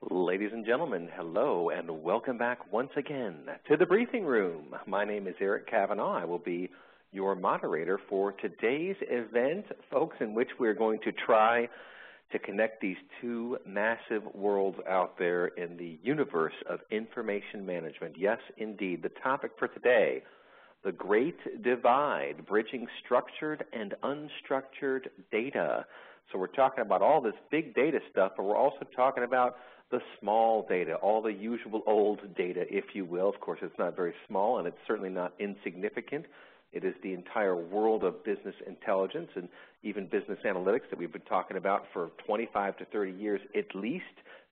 Ladies and gentlemen, hello and welcome back once again to the briefing room. My name is Eric Kavanagh. I will be your moderator for today's event, folks, in which we're going to try to connect these two massive worlds out there in the universe of information management. Yes, indeed, the topic for today, the great divide, bridging structured and unstructured data. So we're talking about all this big data stuff, but we're also talking about the small data, all the usual old data, if you will. Of course, it's not very small, and it's certainly not insignificant. It is the entire world of business intelligence and even business analytics that we've been talking about for 25 to 30 years at least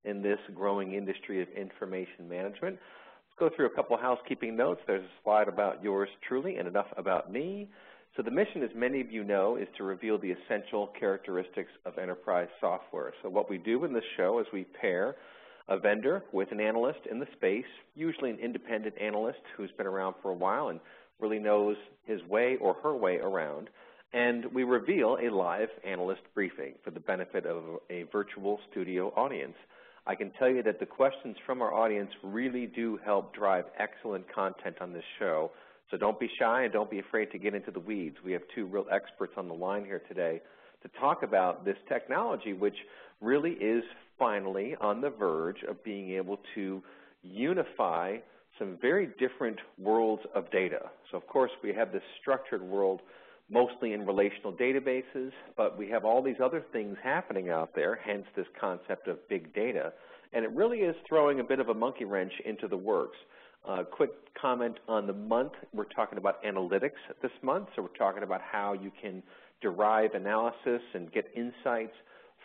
in this growing industry of information management. Let's go through a couple housekeeping notes. There's a slide about yours truly and enough about me. So the mission, as many of you know, is to reveal the essential characteristics of enterprise software. So what we do in this show is we pair a vendor with an analyst in the space, usually an independent analyst who's been around for a while and really knows his way or her way around. And we reveal a live analyst briefing for the benefit of a virtual studio audience. I can tell you that the questions from our audience really do help drive excellent content on this show. So don't be shy and don't be afraid to get into the weeds. We have two real experts on the line here today to talk about this technology, which really is finally on the verge of being able to unify some very different worlds of data. So of course we have this structured world mostly in relational databases, but we have all these other things happening out there, hence this concept of big data. And it really is throwing a bit of a monkey wrench into the works. Uh, quick comment on the month. We're talking about analytics this month, so we're talking about how you can derive analysis and get insights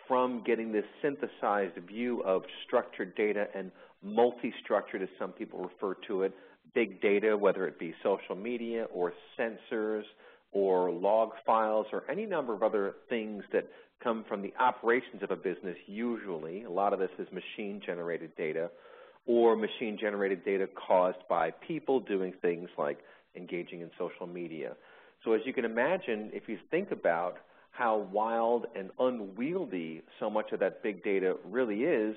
from getting this synthesized view of structured data and multi-structured, as some people refer to it, big data, whether it be social media or sensors or log files or any number of other things that come from the operations of a business usually. A lot of this is machine-generated data or machine-generated data caused by people doing things like engaging in social media. So as you can imagine, if you think about how wild and unwieldy so much of that big data really is,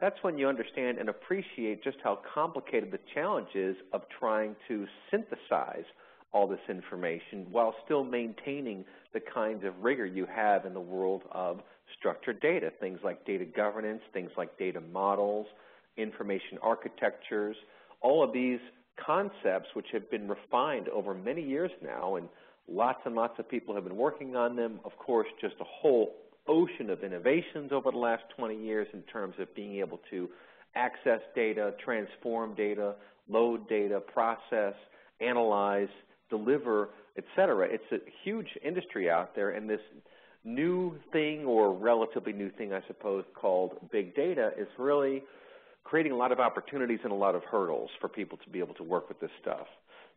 that's when you understand and appreciate just how complicated the challenge is of trying to synthesize all this information while still maintaining the kinds of rigor you have in the world of structured data, things like data governance, things like data models, information architectures, all of these concepts which have been refined over many years now and lots and lots of people have been working on them. Of course, just a whole ocean of innovations over the last 20 years in terms of being able to access data, transform data, load data, process, analyze, deliver, etc. It's a huge industry out there and this new thing or relatively new thing I suppose called big data is really creating a lot of opportunities and a lot of hurdles for people to be able to work with this stuff.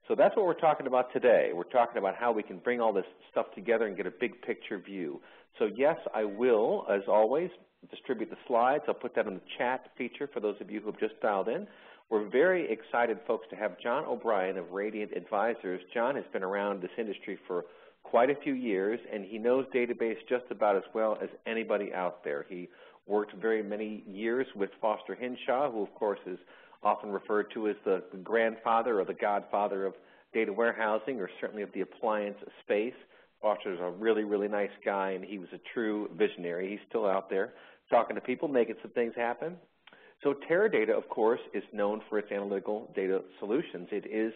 So that's what we're talking about today. We're talking about how we can bring all this stuff together and get a big picture view. So yes, I will, as always, distribute the slides. I'll put that in the chat feature for those of you who have just dialed in. We're very excited, folks, to have John O'Brien of Radiant Advisors. John has been around this industry for quite a few years, and he knows database just about as well as anybody out there. He worked very many years with Foster Hinshaw, who of course is often referred to as the grandfather or the godfather of data warehousing or certainly of the appliance space. Foster's a really, really nice guy and he was a true visionary. He's still out there talking to people, making some things happen. So Teradata, of course, is known for its analytical data solutions. It is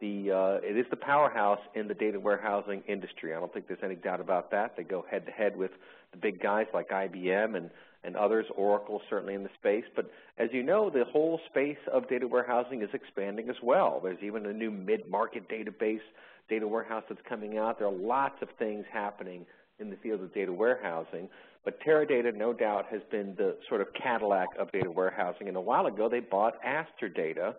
the uh, it is the powerhouse in the data warehousing industry. I don't think there's any doubt about that. They go head to head with the big guys like IBM and and others, Oracle certainly in the space. But as you know, the whole space of data warehousing is expanding as well. There's even a new mid-market database data warehouse that's coming out. There are lots of things happening in the field of data warehousing. But Teradata, no doubt, has been the sort of Cadillac of data warehousing. And a while ago, they bought Asterdata,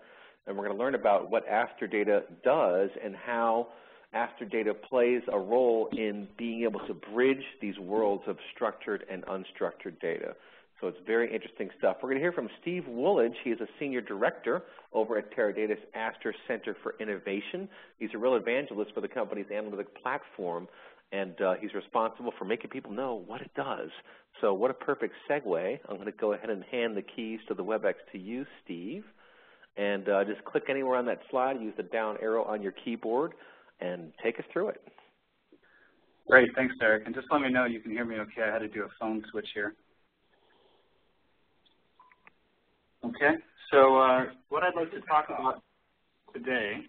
and we're going to learn about what Asterdata does and how Asterdata plays a role in being able to bridge these worlds of structured and unstructured data. So it's very interesting stuff. We're going to hear from Steve Wooledge. He is a senior director over at Teradata's Aster Center for Innovation. He's a real evangelist for the company's analytic platform. and uh, he's responsible for making people know what it does. So what a perfect segue. I'm going to go ahead and hand the keys to the WebEx to you, Steve. And uh, just click anywhere on that slide, use the down arrow on your keyboard, and take us through it. Great, thanks, Eric. And just let me know you can hear me okay. I had to do a phone switch here. Okay, so uh, what I'd like to talk about today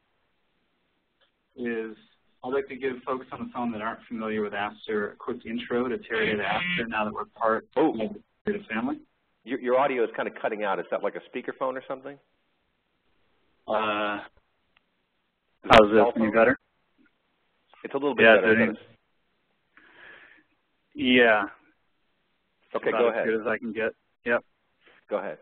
is I'd like to give folks on the phone that aren't familiar with Aster a quick intro to Teradata Aster now that we're part oh. of the Teradata family. Your, your audio is kind of cutting out. Is that like a speakerphone or something? Uh, how's this? Any better? It's a little bit yeah, better. Yeah. Okay, go ahead. As good as I can get. Yep. Go ahead.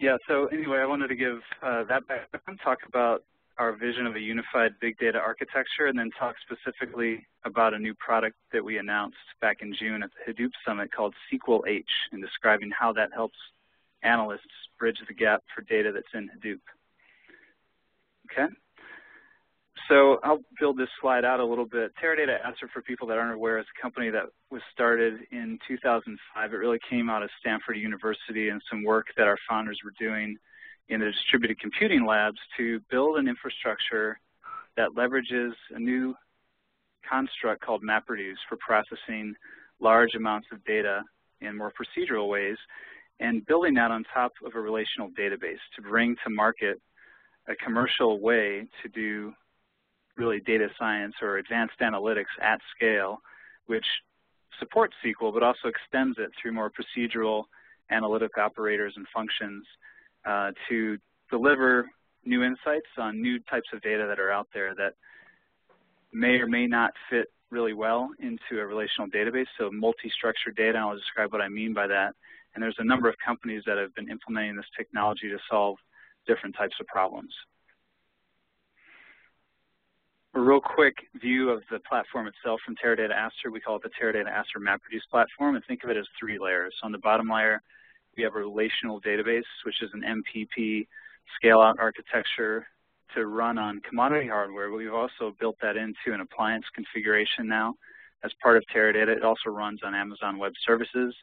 Yeah, so anyway, I wanted to give uh, that background, talk about our vision of a unified big data architecture, and then talk specifically about a new product that we announced back in June at the Hadoop Summit called SQL H, and describing how that helps analysts bridge the gap for data that's in Hadoop. Okay? So I'll build this slide out a little bit. Teradata Aster, for people that aren't aware, is a company that was started in 2005. It really came out of Stanford University and some work that our founders were doing in the distributed computing labs to build an infrastructure that leverages a new construct called MapReduce for processing large amounts of data in more procedural ways and building that on top of a relational database to bring to market a commercial way to do really data science or advanced analytics at scale, which supports SQL but also extends it through more procedural analytic operators and functions uh, to deliver new insights on new types of data that are out there that may or may not fit really well into a relational database. So multi-structured data, I'll describe what I mean by that. And there's a number of companies that have been implementing this technology to solve different types of problems. A real quick view of the platform itself from Teradata Aster, we call it the Teradata Aster MapReduce platform, and think of it as three layers. On the bottom layer, we have a relational database, which is an MPP scale-out architecture to run on commodity hardware, we've also built that into an appliance configuration now as part of Teradata. It also runs on Amazon Web Services.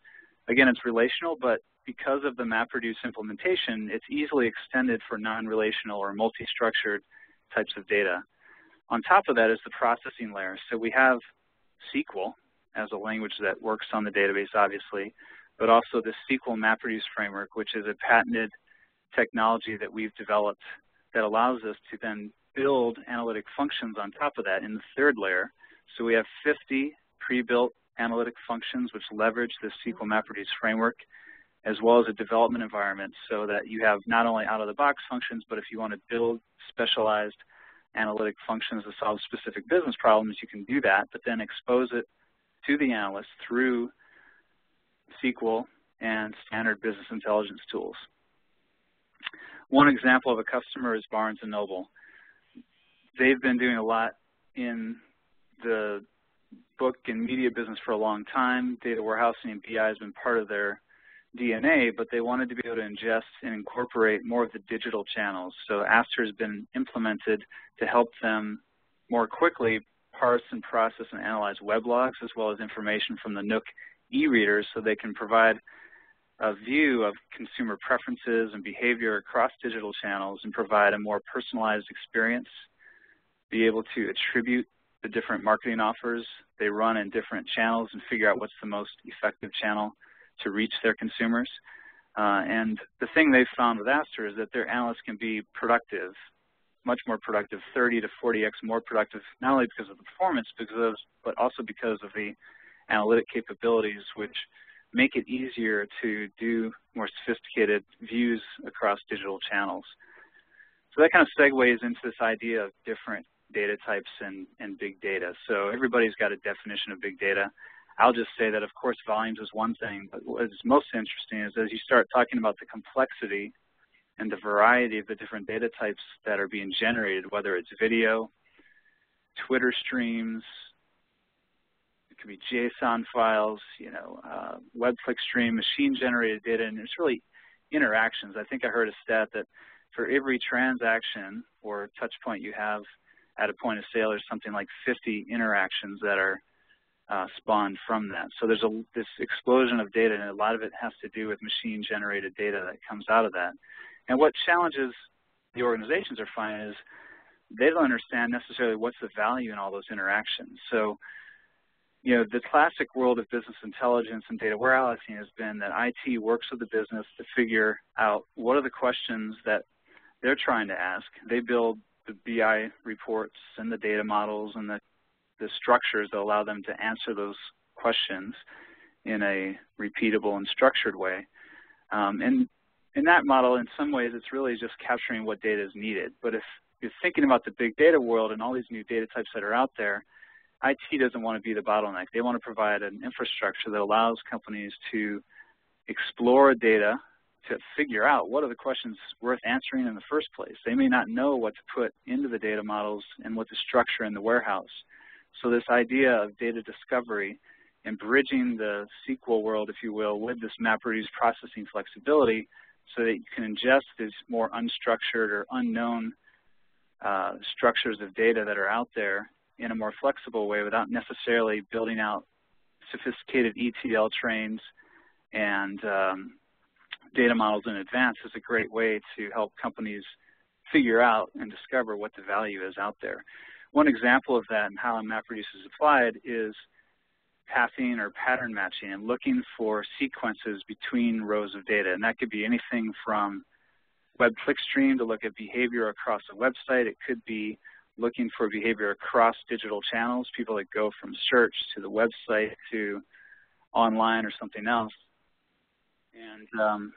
Again, it's relational, but because of the MapReduce implementation, it's easily extended for non-relational or multi-structured types of data. On top of that is the processing layer. So we have SQL as a language that works on the database, obviously, but also the SQL MapReduce framework, which is a patented technology that we've developed that allows us to then build analytic functions on top of that in the third layer. So we have 50 pre-built analytic functions which leverage the SQL MapReduce framework as well as a development environment so that you have not only out-of-the-box functions, but if you want to build specialized analytic functions to solve specific business problems, you can do that, but then expose it to the analyst through SQL and standard business intelligence tools. One example of a customer is Barnes & Noble. They've been doing a lot in the book and media business for a long time. Data warehousing and BI has been part of their DNA, but they wanted to be able to ingest and incorporate more of the digital channels. So Aster has been implemented to help them more quickly parse and process and analyze weblogs as well as information from the Nook e-readers so they can provide a view of consumer preferences and behavior across digital channels and provide a more personalized experience, be able to attribute the different marketing offers they run in different channels and figure out what's the most effective channel to reach their consumers. Uh, and the thing they've found with Aster is that their analysts can be productive, much more productive, 30 to 40x more productive, not only because of the performance, because of, but also because of the analytic capabilities, which make it easier to do more sophisticated views across digital channels. So that kind of segues into this idea of different data types and, and big data. So everybody's got a definition of big data. I'll just say that, of course, volumes is one thing, but what is most interesting is as you start talking about the complexity and the variety of the different data types that are being generated, whether it's video, Twitter streams, it could be JSON files, you know, uh, web click stream, machine-generated data, and it's really interactions. I think I heard a stat that for every transaction or touch point you have at a point of sale, there's something like 50 interactions that are uh, spawned from that. So there's a, this explosion of data, and a lot of it has to do with machine-generated data that comes out of that. And what challenges the organizations are finding is they don't understand necessarily what's the value in all those interactions. So, you know, the classic world of business intelligence and data warehousing has been that IT works with the business to figure out what are the questions that they're trying to ask. They build the BI reports and the data models and the, the structures that allow them to answer those questions in a repeatable and structured way. Um, and in that model, in some ways, it's really just capturing what data is needed. But if you're thinking about the big data world and all these new data types that are out there, IT doesn't want to be the bottleneck. They want to provide an infrastructure that allows companies to explore data to figure out what are the questions worth answering in the first place. They may not know what to put into the data models and what to structure in the warehouse. So this idea of data discovery and bridging the SQL world, if you will, with this MapReduce processing flexibility so that you can ingest these more unstructured or unknown uh, structures of data that are out there in a more flexible way without necessarily building out sophisticated ETL trains and um, data models in advance is a great way to help companies figure out and discover what the value is out there. One example of that and how MapReduce is applied is pathing or pattern matching and looking for sequences between rows of data. And that could be anything from web clickstream to look at behavior across a website. It could be looking for behavior across digital channels, people that go from search to the website to online or something else. And um,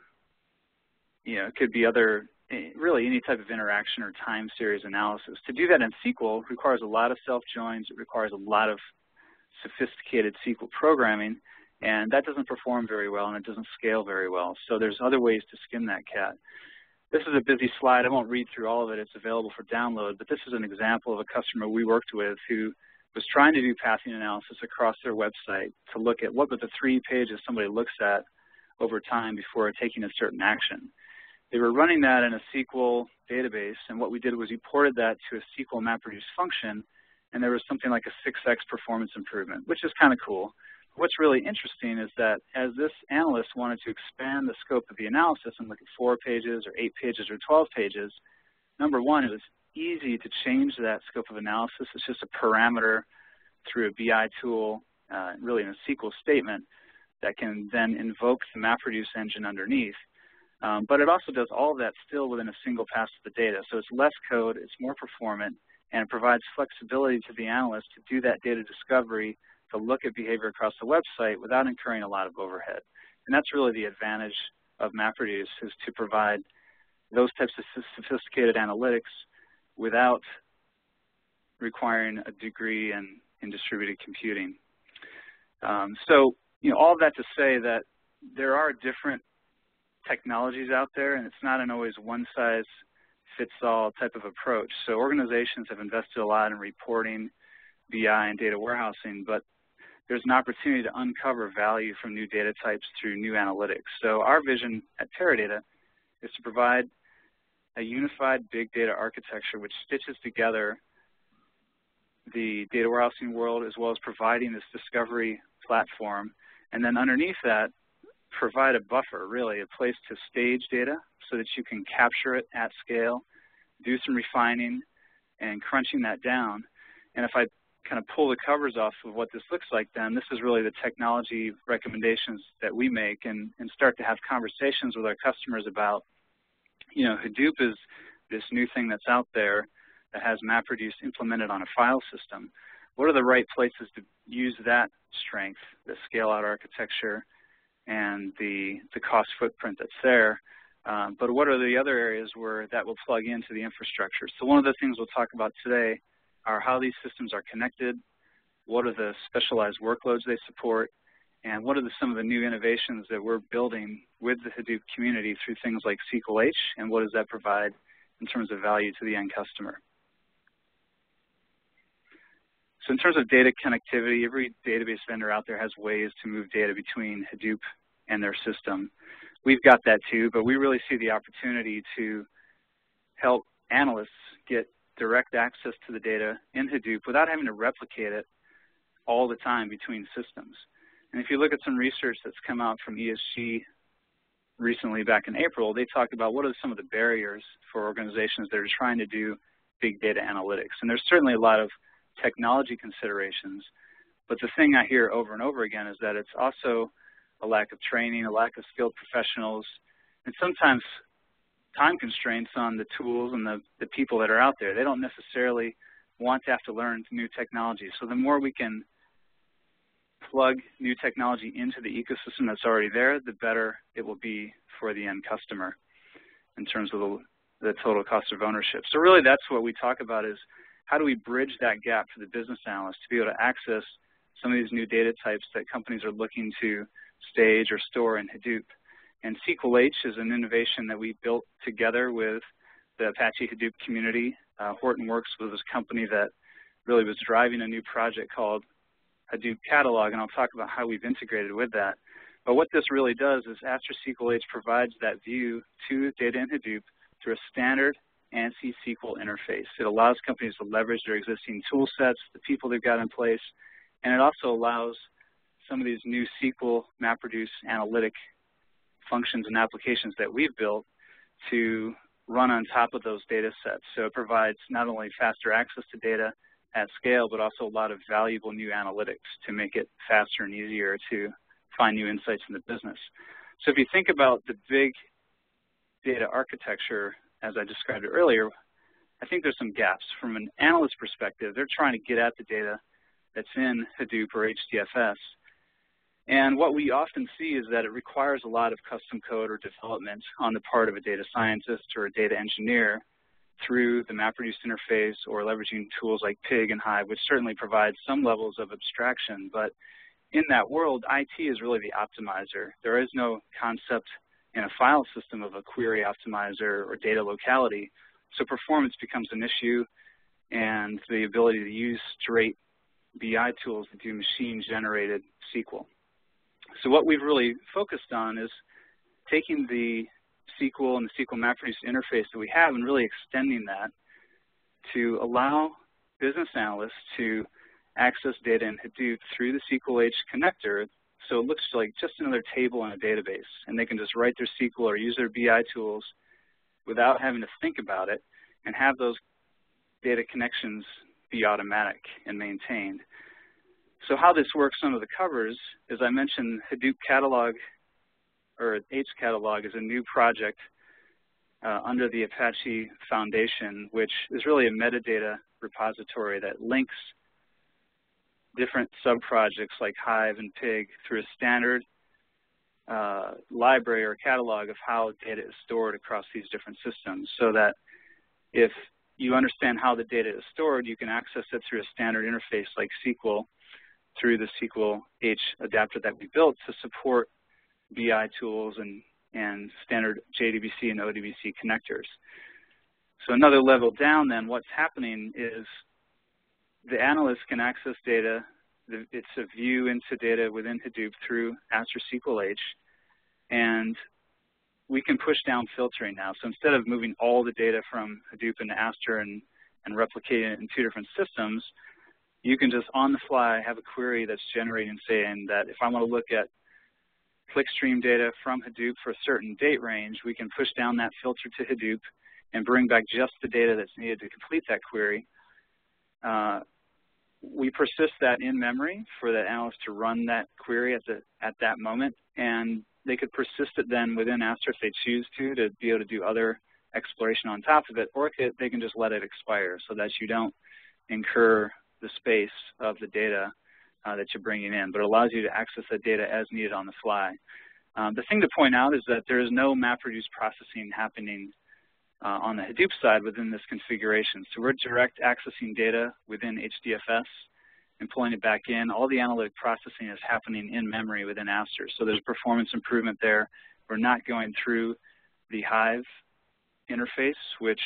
you know, it could be other, really any type of interaction or time series analysis. To do that in SQL requires a lot of self-joins. It requires a lot of sophisticated SQL programming, and that doesn't perform very well and it doesn't scale very well. So there's other ways to skin that cat. This is a busy slide. I won't read through all of it. It's available for download, but this is an example of a customer we worked with who was trying to do pathing analysis across their website to look at what were the three pages somebody looks at over time before taking a certain action. They were running that in a SQL database, and what we did was we ported that to a SQL MapReduce function, and there was something like a 6x performance improvement, which is kind of cool. What's really interesting is that as this analyst wanted to expand the scope of the analysis and look at four pages or eight pages or 12 pages, number one, it was easy to change that scope of analysis. It's just a parameter through a BI tool, uh, really in a SQL statement, that can then invoke the MapReduce engine underneath. Um, but it also does all of that still within a single pass of the data. So it's less code, it's more performant, and it provides flexibility to the analyst to do that data discovery, to look at behavior across the website without incurring a lot of overhead. And that's really the advantage of MapReduce is to provide those types of sophisticated analytics without requiring a degree in, in distributed computing. Um, so, you know, all of that to say that there are different technologies out there, and it's not an always one-size-fits-all type of approach. So organizations have invested a lot in reporting, BI, and data warehousing, but there's an opportunity to uncover value from new data types through new analytics. So our vision at Teradata is to provide a unified big data architecture which stitches together the data warehousing world as well as providing this discovery platform. And then underneath that, provide a buffer, really, a place to stage data so that you can capture it at scale, do some refining, and crunching that down. And if I kind of pull the covers off of what this looks like then, this is really the technology recommendations that we make and, and start to have conversations with our customers about, you know, Hadoop is this new thing that's out there that has MapReduce implemented on a file system. What are the right places to use that strength, the scale out architecture, and the, the cost footprint that's there. Um, but what are the other areas where that will plug into the infrastructure? So one of the things we'll talk about today are how these systems are connected, what are the specialized workloads they support, and what are the, some of the new innovations that we're building with the Hadoop community through things like SQLH, and what does that provide in terms of value to the end customer. So in terms of data connectivity, every database vendor out there has ways to move data between Hadoop and their system. We've got that too, but we really see the opportunity to help analysts get direct access to the data in Hadoop without having to replicate it all the time between systems. And if you look at some research that's come out from ESG recently back in April, they talked about what are some of the barriers for organizations that are trying to do big data analytics. And there's certainly a lot of technology considerations, but the thing I hear over and over again is that it's also a lack of training, a lack of skilled professionals, and sometimes time constraints on the tools and the, the people that are out there. They don't necessarily want to have to learn new technology. So the more we can plug new technology into the ecosystem that's already there, the better it will be for the end customer in terms of the, the total cost of ownership. So really that's what we talk about is how do we bridge that gap for the business analyst to be able to access some of these new data types that companies are looking to stage or store in Hadoop. And SQLH is an innovation that we built together with the Apache Hadoop community. Uh, Hortonworks was this company that really was driving a new project called Hadoop Catalog, and I'll talk about how we've integrated with that. But what this really does is Aster SQLH provides that view to data in Hadoop through a standard ANSI SQL interface. It allows companies to leverage their existing tool sets, the people they've got in place, and it also allows some of these new SQL MapReduce analytic functions and applications that we've built to run on top of those data sets. So it provides not only faster access to data at scale, but also a lot of valuable new analytics to make it faster and easier to find new insights in the business. So if you think about the big data architecture, as I described it earlier, I think there's some gaps. From an analyst perspective, they're trying to get at the data that's in Hadoop or HDFS, and what we often see is that it requires a lot of custom code or development on the part of a data scientist or a data engineer through the MapReduce interface or leveraging tools like Pig and Hive, which certainly provide some levels of abstraction. But in that world, IT is really the optimizer. There is no concept in a file system of a query optimizer or data locality. So performance becomes an issue and the ability to use straight BI tools to do machine-generated SQL. So what we've really focused on is taking the SQL and the SQL MapReduce interface that we have and really extending that to allow business analysts to access data in Hadoop through the SQLH connector so it looks like just another table in a database and they can just write their SQL or use their BI tools without having to think about it and have those data connections be automatic and maintained. So how this works under the covers, as I mentioned, Hadoop Catalog, or H Catalog is a new project uh, under the Apache Foundation, which is really a metadata repository that links different sub-projects like Hive and Pig through a standard uh, library or catalog of how data is stored across these different systems so that if you understand how the data is stored, you can access it through a standard interface like SQL through the SQL H adapter that we built to support BI tools and, and standard JDBC and ODBC connectors. So another level down then, what's happening is the analyst can access data. It's a view into data within Hadoop through Aster SQL H, and we can push down filtering now. So instead of moving all the data from Hadoop into Aster and, and replicating it in two different systems, you can just on the fly have a query that's generating saying that if I want to look at clickstream data from Hadoop for a certain date range, we can push down that filter to Hadoop and bring back just the data that's needed to complete that query. Uh, we persist that in memory for the analyst to run that query at, the, at that moment, and they could persist it then within Aster if they choose to, to be able to do other exploration on top of it, or they can just let it expire so that you don't incur the space of the data uh, that you're bringing in, but it allows you to access that data as needed on the fly. Um, the thing to point out is that there is no MapReduce processing happening uh, on the Hadoop side within this configuration. So we're direct accessing data within HDFS and pulling it back in. All the analytic processing is happening in memory within Aster. So there's performance improvement there. We're not going through the Hive interface, which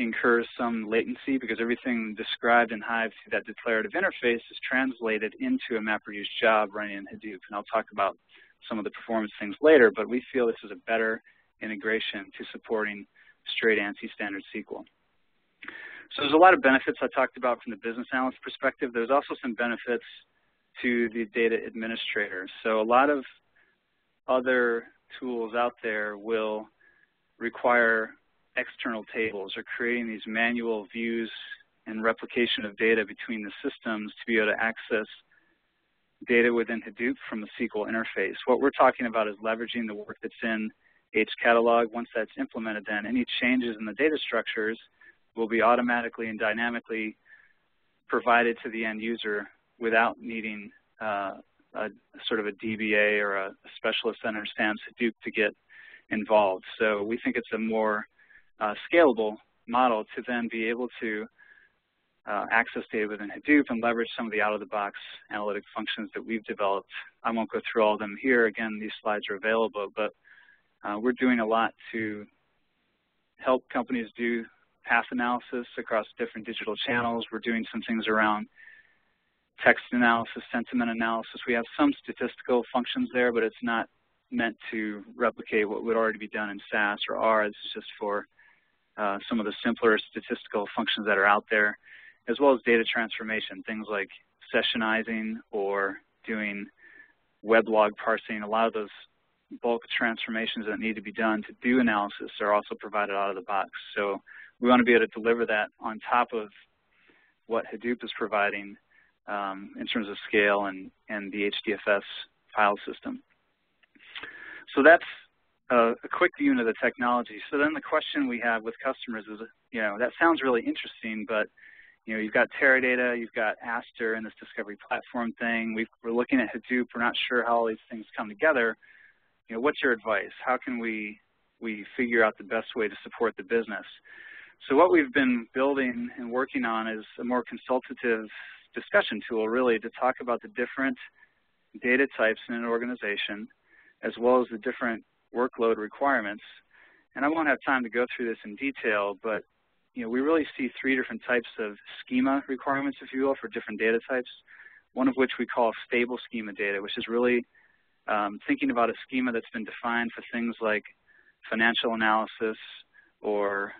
incurs some latency because everything described in Hive through that declarative interface is translated into a MapReduce job running in Hadoop. And I'll talk about some of the performance things later, but we feel this is a better integration to supporting straight ANSI standard SQL. So there's a lot of benefits I talked about from the business analyst perspective. There's also some benefits to the data administrator. So a lot of other tools out there will require external tables or creating these manual views and replication of data between the systems to be able to access data within Hadoop from the SQL interface. What we're talking about is leveraging the work that's in HCatalog. Once that's implemented, then any changes in the data structures will be automatically and dynamically provided to the end user without needing uh, a sort of a DBA or a specialist that understands Hadoop to get involved. So we think it's a more uh, scalable model to then be able to uh, access data within Hadoop and leverage some of the out-of-the-box analytic functions that we've developed. I won't go through all of them here. Again, these slides are available, but uh, we're doing a lot to help companies do path analysis across different digital channels. We're doing some things around text analysis, sentiment analysis. We have some statistical functions there, but it's not meant to replicate what would already be done in SAS or R. It's just for uh, some of the simpler statistical functions that are out there, as well as data transformation, things like sessionizing or doing weblog parsing. A lot of those bulk transformations that need to be done to do analysis are also provided out of the box. So we want to be able to deliver that on top of what Hadoop is providing um, in terms of scale and, and the HDFS file system. So that's a, a quick view into the technology. So then the question we have with customers is, you know, that sounds really interesting, but you know, you've got Teradata, you've got Aster and this discovery platform thing. we are looking at Hadoop. We're not sure how all these things come together. You know, what's your advice? How can we we figure out the best way to support the business? So what we've been building and working on is a more consultative discussion tool, really, to talk about the different data types in an organization, as well as the different workload requirements. And I won't have time to go through this in detail, but you know, we really see three different types of schema requirements, if you will, for different data types. One of which we call stable schema data, which is really um, thinking about a schema that's been defined for things like financial analysis or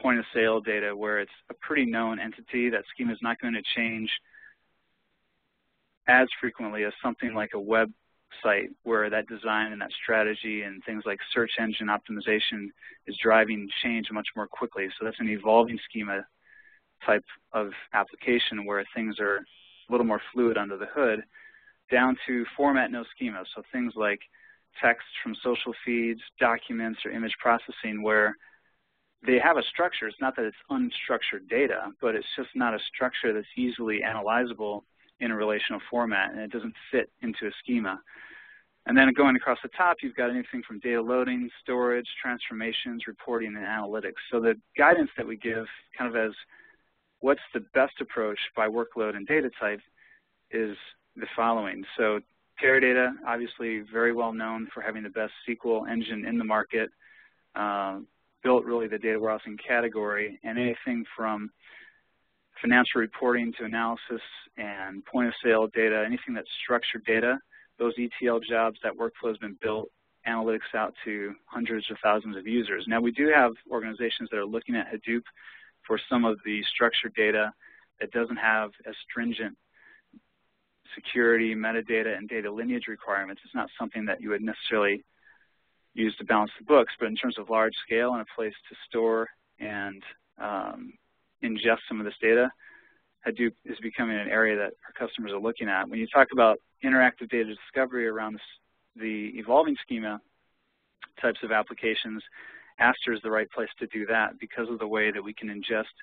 point of sale data where it's a pretty known entity. That schema is not going to change as frequently as something like a website where that design and that strategy and things like search engine optimization is driving change much more quickly. So that's an evolving schema type of application where things are a little more fluid under the hood down to format no schema. So things like text from social feeds, documents, or image processing where they have a structure. It's not that it's unstructured data, but it's just not a structure that's easily analyzable in a relational format, and it doesn't fit into a schema. And then going across the top, you've got anything from data loading, storage, transformations, reporting, and analytics. So the guidance that we give kind of as what's the best approach by workload and data type is the following. So Teradata, obviously very well known for having the best SQL engine in the market. Uh, built really the data warehousing category and anything from financial reporting to analysis and point of sale data, anything that's structured data, those ETL jobs, that workflow has been built, analytics out to hundreds of thousands of users. Now we do have organizations that are looking at Hadoop for some of the structured data that doesn't have as stringent security, metadata, and data lineage requirements. It's not something that you would necessarily use to balance the books, but in terms of large scale and a place to store and um, ingest some of this data, Hadoop is becoming an area that our customers are looking at. When you talk about interactive data discovery around the evolving schema types of applications, Aster is the right place to do that because of the way that we can ingest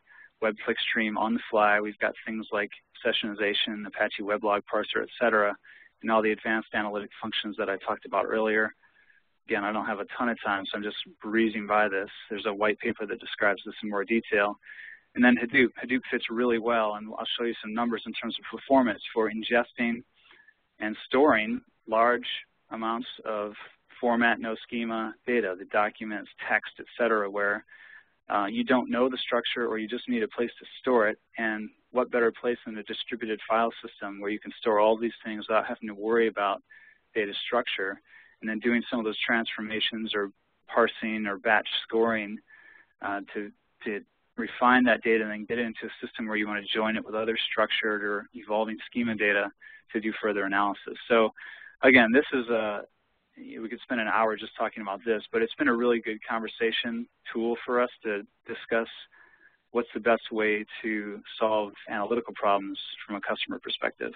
web clickstream on the fly. We've got things like sessionization, Apache Weblog Parser, et cetera, and all the advanced analytic functions that I talked about earlier again, I don't have a ton of time, so I'm just breezing by this. There's a white paper that describes this in more detail. And then Hadoop. Hadoop fits really well, and I'll show you some numbers in terms of performance for ingesting and storing large amounts of format, no schema data, the documents, text, et cetera, where uh, you don't know the structure or you just need a place to store it. And what better place than a distributed file system where you can store all these things without having to worry about data structure and then doing some of those transformations or parsing or batch scoring uh, to, to refine that data and then get it into a system where you want to join it with other structured or evolving schema data to do further analysis. So again, this is a, we could spend an hour just talking about this, but it's been a really good conversation tool for us to discuss what's the best way to solve analytical problems from a customer perspective.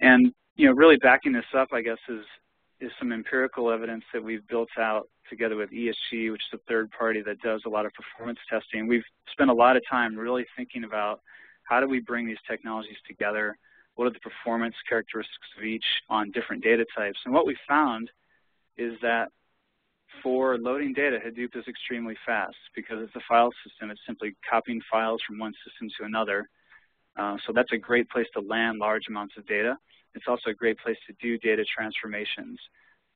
And you know, really backing this up, I guess, is is some empirical evidence that we've built out together with ESG, which is a third party that does a lot of performance testing. We've spent a lot of time really thinking about how do we bring these technologies together, what are the performance characteristics of each on different data types. And what we found is that for loading data, Hadoop is extremely fast because it's a file system. It's simply copying files from one system to another. Uh, so that's a great place to land large amounts of data. It's also a great place to do data transformations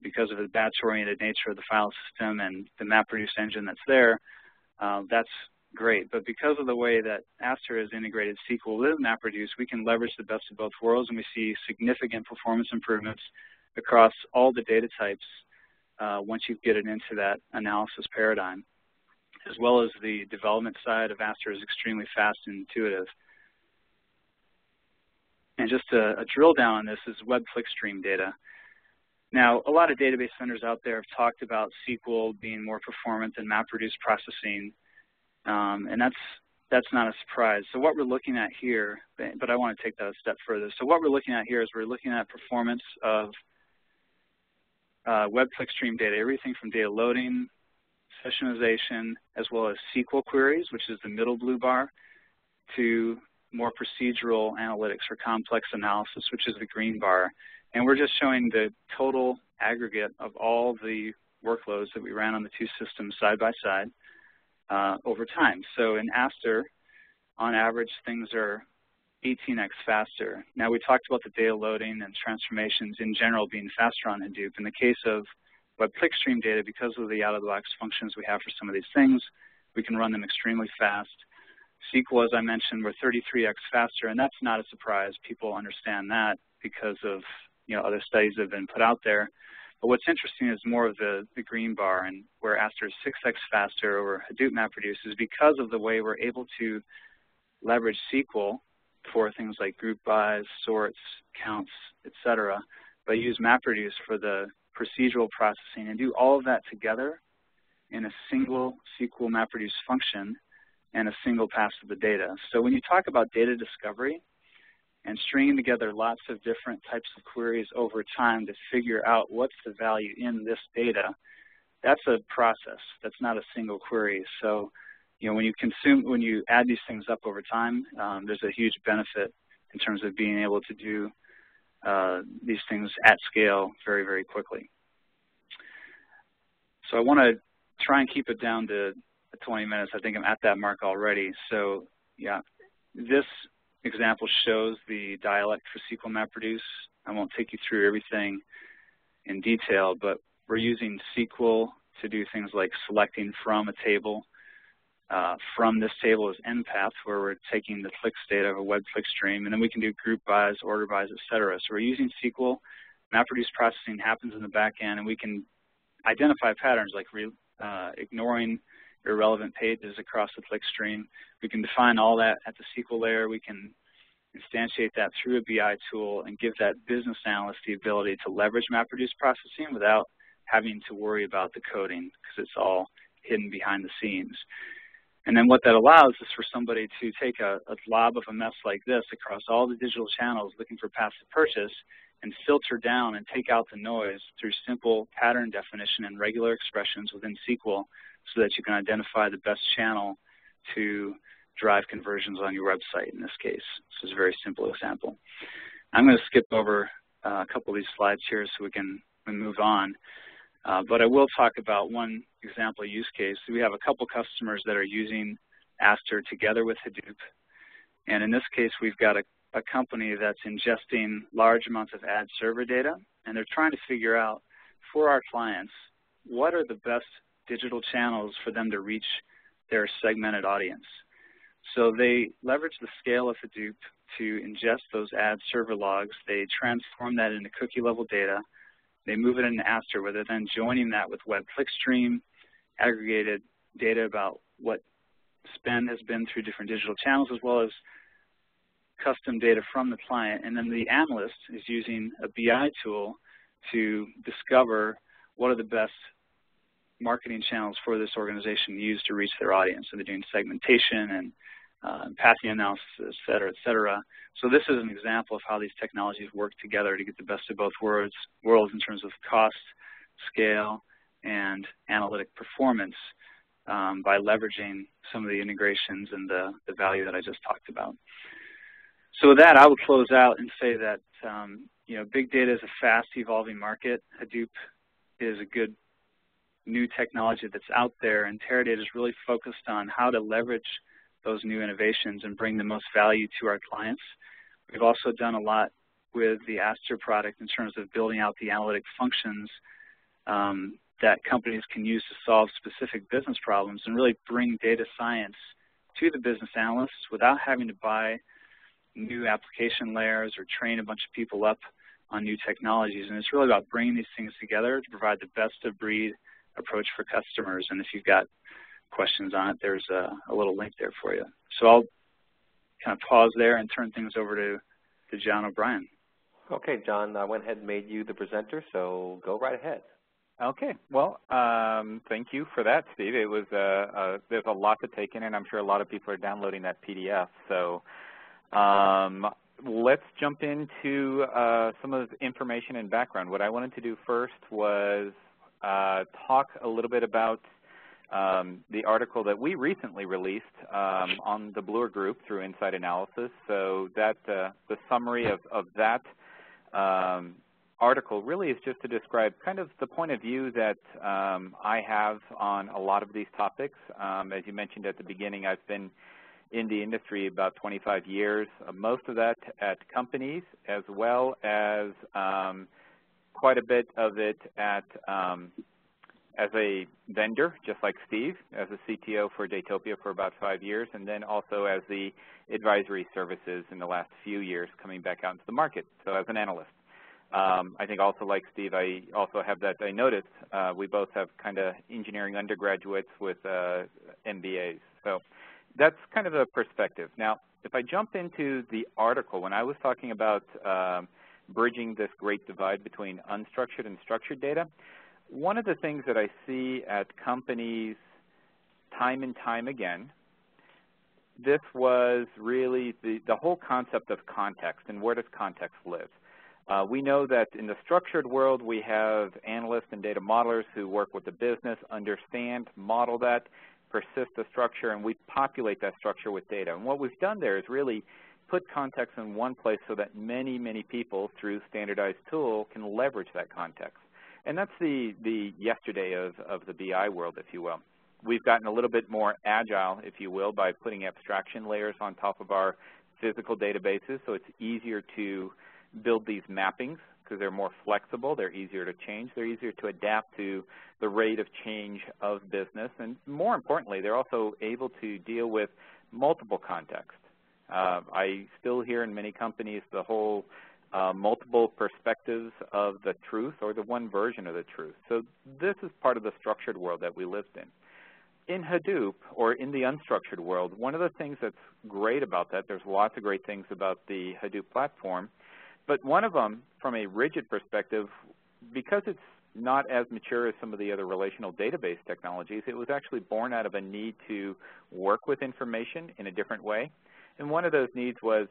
because of the batch-oriented nature of the file system and the MapReduce engine that's there. Uh, that's great. But because of the way that Aster has integrated SQL with MapReduce, we can leverage the best of both worlds, and we see significant performance improvements across all the data types uh, once you get it into that analysis paradigm. As well as the development side of Aster is extremely fast and intuitive. And just a, a drill down on this is web clickstream data. Now, a lot of database vendors out there have talked about SQL being more performant than MapReduce processing, um, and that's that's not a surprise. So what we're looking at here, but I want to take that a step further. So what we're looking at here is we're looking at performance of uh, web clickstream data, everything from data loading, sessionization, as well as SQL queries, which is the middle blue bar, to more procedural analytics or complex analysis, which is the green bar. And we're just showing the total aggregate of all the workloads that we ran on the two systems side by side uh, over time. So in Aster, on average, things are 18x faster. Now we talked about the data loading and transformations in general being faster on Hadoop. In the case of web clickstream data, because of the out-of-the-box functions we have for some of these things, we can run them extremely fast. SQL, as I mentioned, we're 33x faster, and that's not a surprise. People understand that because of you know other studies that have been put out there. But what's interesting is more of the, the green bar, and where Aster is 6x faster over Hadoop MapReduce is because of the way we're able to leverage SQL for things like group bys, sorts, counts, etc., but use MapReduce for the procedural processing and do all of that together in a single SQL MapReduce function and a single pass of the data. So when you talk about data discovery and stringing together lots of different types of queries over time to figure out what's the value in this data, that's a process. That's not a single query. So you know, when you consume, when you add these things up over time, um, there's a huge benefit in terms of being able to do uh, these things at scale very, very quickly. So I want to try and keep it down to 20 minutes. I think I'm at that mark already. So yeah, this example shows the dialect for SQL MapReduce. I won't take you through everything in detail, but we're using SQL to do things like selecting from a table uh, from this table is npath, where we're taking the clicks data of a web click stream, and then we can do group bys, order bys, et cetera. So we're using SQL. MapReduce processing happens in the back end, and we can identify patterns like uh, ignoring irrelevant pages across the click stream. We can define all that at the SQL layer. We can instantiate that through a BI tool and give that business analyst the ability to leverage MapReduce processing without having to worry about the coding because it's all hidden behind the scenes. And then what that allows is for somebody to take a, a blob of a mess like this across all the digital channels looking for paths to purchase and filter down and take out the noise through simple pattern definition and regular expressions within SQL so that you can identify the best channel to drive conversions on your website in this case. This is a very simple example. I'm going to skip over uh, a couple of these slides here so we can move on. Uh, but I will talk about one example use case. We have a couple customers that are using Aster together with Hadoop. And in this case, we've got a, a company that's ingesting large amounts of ad server data, and they're trying to figure out for our clients, what are the best digital channels for them to reach their segmented audience. So they leverage the scale of Hadoop to ingest those ad server logs. They transform that into cookie level data they move it into Aster, where they're then joining that with web clickstream, aggregated data about what spend has been through different digital channels as well as custom data from the client. And then the analyst is using a BI tool to discover what are the best marketing channels for this organization use to reach their audience. So they're doing segmentation and uh, analysis, et cetera, et cetera. So this is an example of how these technologies work together to get the best of both worlds, worlds in terms of cost, scale, and analytic performance um, by leveraging some of the integrations and the, the value that I just talked about. So with that, I would close out and say that um, you know, big data is a fast evolving market. Hadoop is a good new technology that's out there, and Teradata is really focused on how to leverage those new innovations and bring the most value to our clients. We've also done a lot with the Aster product in terms of building out the analytic functions um, that companies can use to solve specific business problems and really bring data science to the business analysts without having to buy new application layers or train a bunch of people up on new technologies. And it's really about bringing these things together to provide the best of breed approach for customers. And if you've got questions on it, there's a, a little link there for you. So I'll kind of pause there and turn things over to, to John O'Brien. Okay, John, I went ahead and made you the presenter, so go right ahead. Okay. Well, um, thank you for that, Steve. It was uh, uh, there's a lot to take in, and I'm sure a lot of people are downloading that PDF. So um, let's jump into uh, some of the information and background. What I wanted to do first was uh, talk a little bit about um, the article that we recently released um, on the Bloor Group through Inside Analysis. So that uh, the summary of, of that um, article really is just to describe kind of the point of view that um, I have on a lot of these topics. Um, as you mentioned at the beginning, I've been in the industry about 25 years, uh, most of that at companies as well as um, quite a bit of it at um, as a vendor, just like Steve, as a CTO for Dataupia for about five years, and then also as the advisory services in the last few years coming back out into the market, so as an analyst. Um, I think also like Steve, I also have that I noticed uh, we both have kind of engineering undergraduates with uh, MBAs. So that's kind of a perspective. Now, if I jump into the article, when I was talking about um, bridging this great divide between unstructured and structured data, one of the things that I see at companies time and time again, this was really the, the whole concept of context and where does context live. Uh, we know that in the structured world, we have analysts and data modelers who work with the business, understand, model that, persist the structure, and we populate that structure with data. And what we've done there is really put context in one place so that many, many people through standardized tool can leverage that context. And that's the, the yesterday of, of the BI world, if you will. We've gotten a little bit more agile, if you will, by putting abstraction layers on top of our physical databases, so it's easier to build these mappings because they're more flexible, they're easier to change, they're easier to adapt to the rate of change of business, and more importantly, they're also able to deal with multiple contexts. Uh, I still hear in many companies the whole uh, multiple perspectives of the truth or the one version of the truth. So this is part of the structured world that we lived in. In Hadoop, or in the unstructured world, one of the things that's great about that, there's lots of great things about the Hadoop platform, but one of them, from a rigid perspective, because it's not as mature as some of the other relational database technologies, it was actually born out of a need to work with information in a different way. And one of those needs was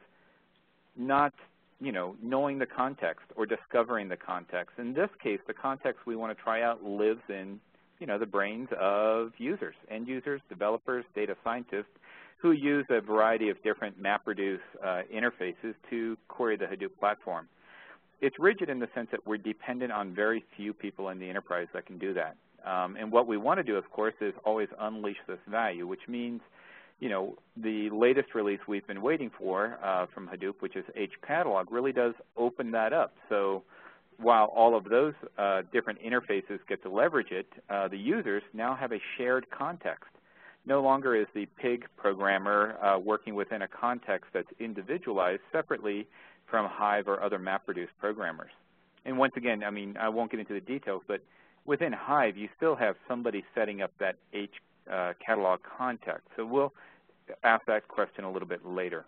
not, you know, knowing the context or discovering the context. In this case, the context we want to try out lives in, you know, the brains of users, end users, developers, data scientists, who use a variety of different MapReduce uh, interfaces to query the Hadoop platform. It's rigid in the sense that we're dependent on very few people in the enterprise that can do that. Um, and what we want to do, of course, is always unleash this value, which means, you know, the latest release we've been waiting for uh, from Hadoop, which is HCatalog, really does open that up. So while all of those uh, different interfaces get to leverage it, uh, the users now have a shared context no longer is the pig programmer uh, working within a context that's individualized separately from Hive or other MapReduce programmers. And once again, I mean, I won't get into the details, but within Hive, you still have somebody setting up that uh, catalog context. So we'll ask that question a little bit later.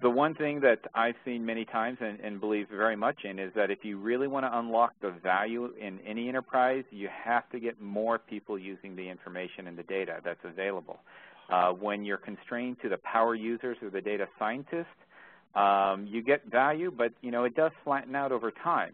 The one thing that I've seen many times and, and believe very much in is that if you really want to unlock the value in any enterprise, you have to get more people using the information and the data that's available. Uh, when you're constrained to the power users or the data scientists, um, you get value, but you know it does flatten out over time.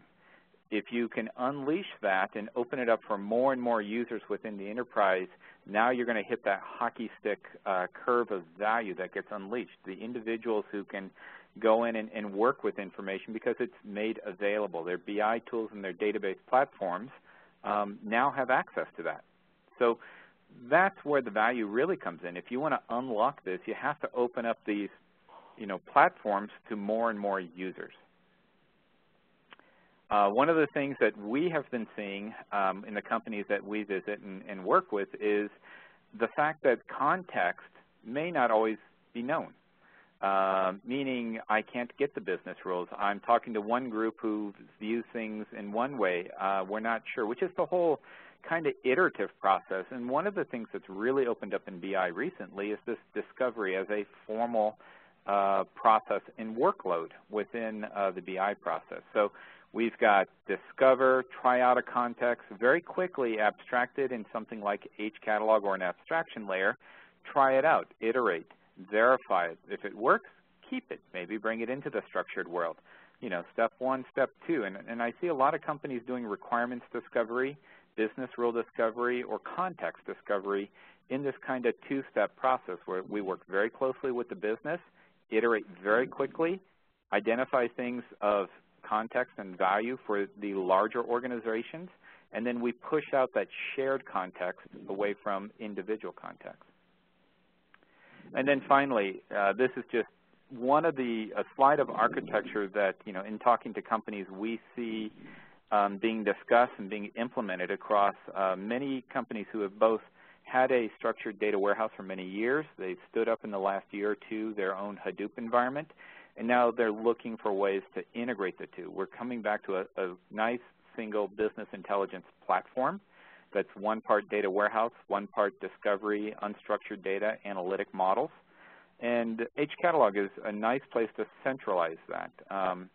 If you can unleash that and open it up for more and more users within the enterprise, now you're going to hit that hockey stick uh, curve of value that gets unleashed. The individuals who can go in and, and, work with information because it's made available. Their BI tools and their database platforms um, now have access to that. So that's where the value really comes in. If you want to unlock this, you have to open up these you know, platforms to more and more users. Uh, one of the things that we have been seeing um, in the companies that we visit and, and, work with is the fact that context may not always be known, uh, meaning I can't get the business rules. I'm talking to one group who views things in one way. Uh, we're not sure, which is the whole kind of iterative process. And one of the things that's really opened up in BI recently is this discovery as a formal uh, process and workload within uh, the BI process. So we've got discover, try out a context, very quickly abstracted in something like H-catalog or an abstraction layer, try it out, iterate, verify it. If it works, keep it, maybe bring it into the structured world. You know, step one, step two. And, and I see a lot of companies doing requirements discovery, business rule discovery, or context discovery in this kind of two-step process where we work very closely with the business iterate very quickly, identify things of context and value for the larger organizations, and then we push out that shared context away from individual context. And then finally, uh, this is just one of the a slide of architecture that you know in talking to companies we see um, being discussed and being implemented across uh, many companies who have both had a structured data warehouse for many years. They've stood up in the last year or two their own Hadoop environment, and now they're looking for ways to integrate the two. We're coming back to a, a nice single business intelligence platform that's one part data warehouse, one part discovery, unstructured data, analytic models. And H-Catalog is a nice place to centralize that. Um,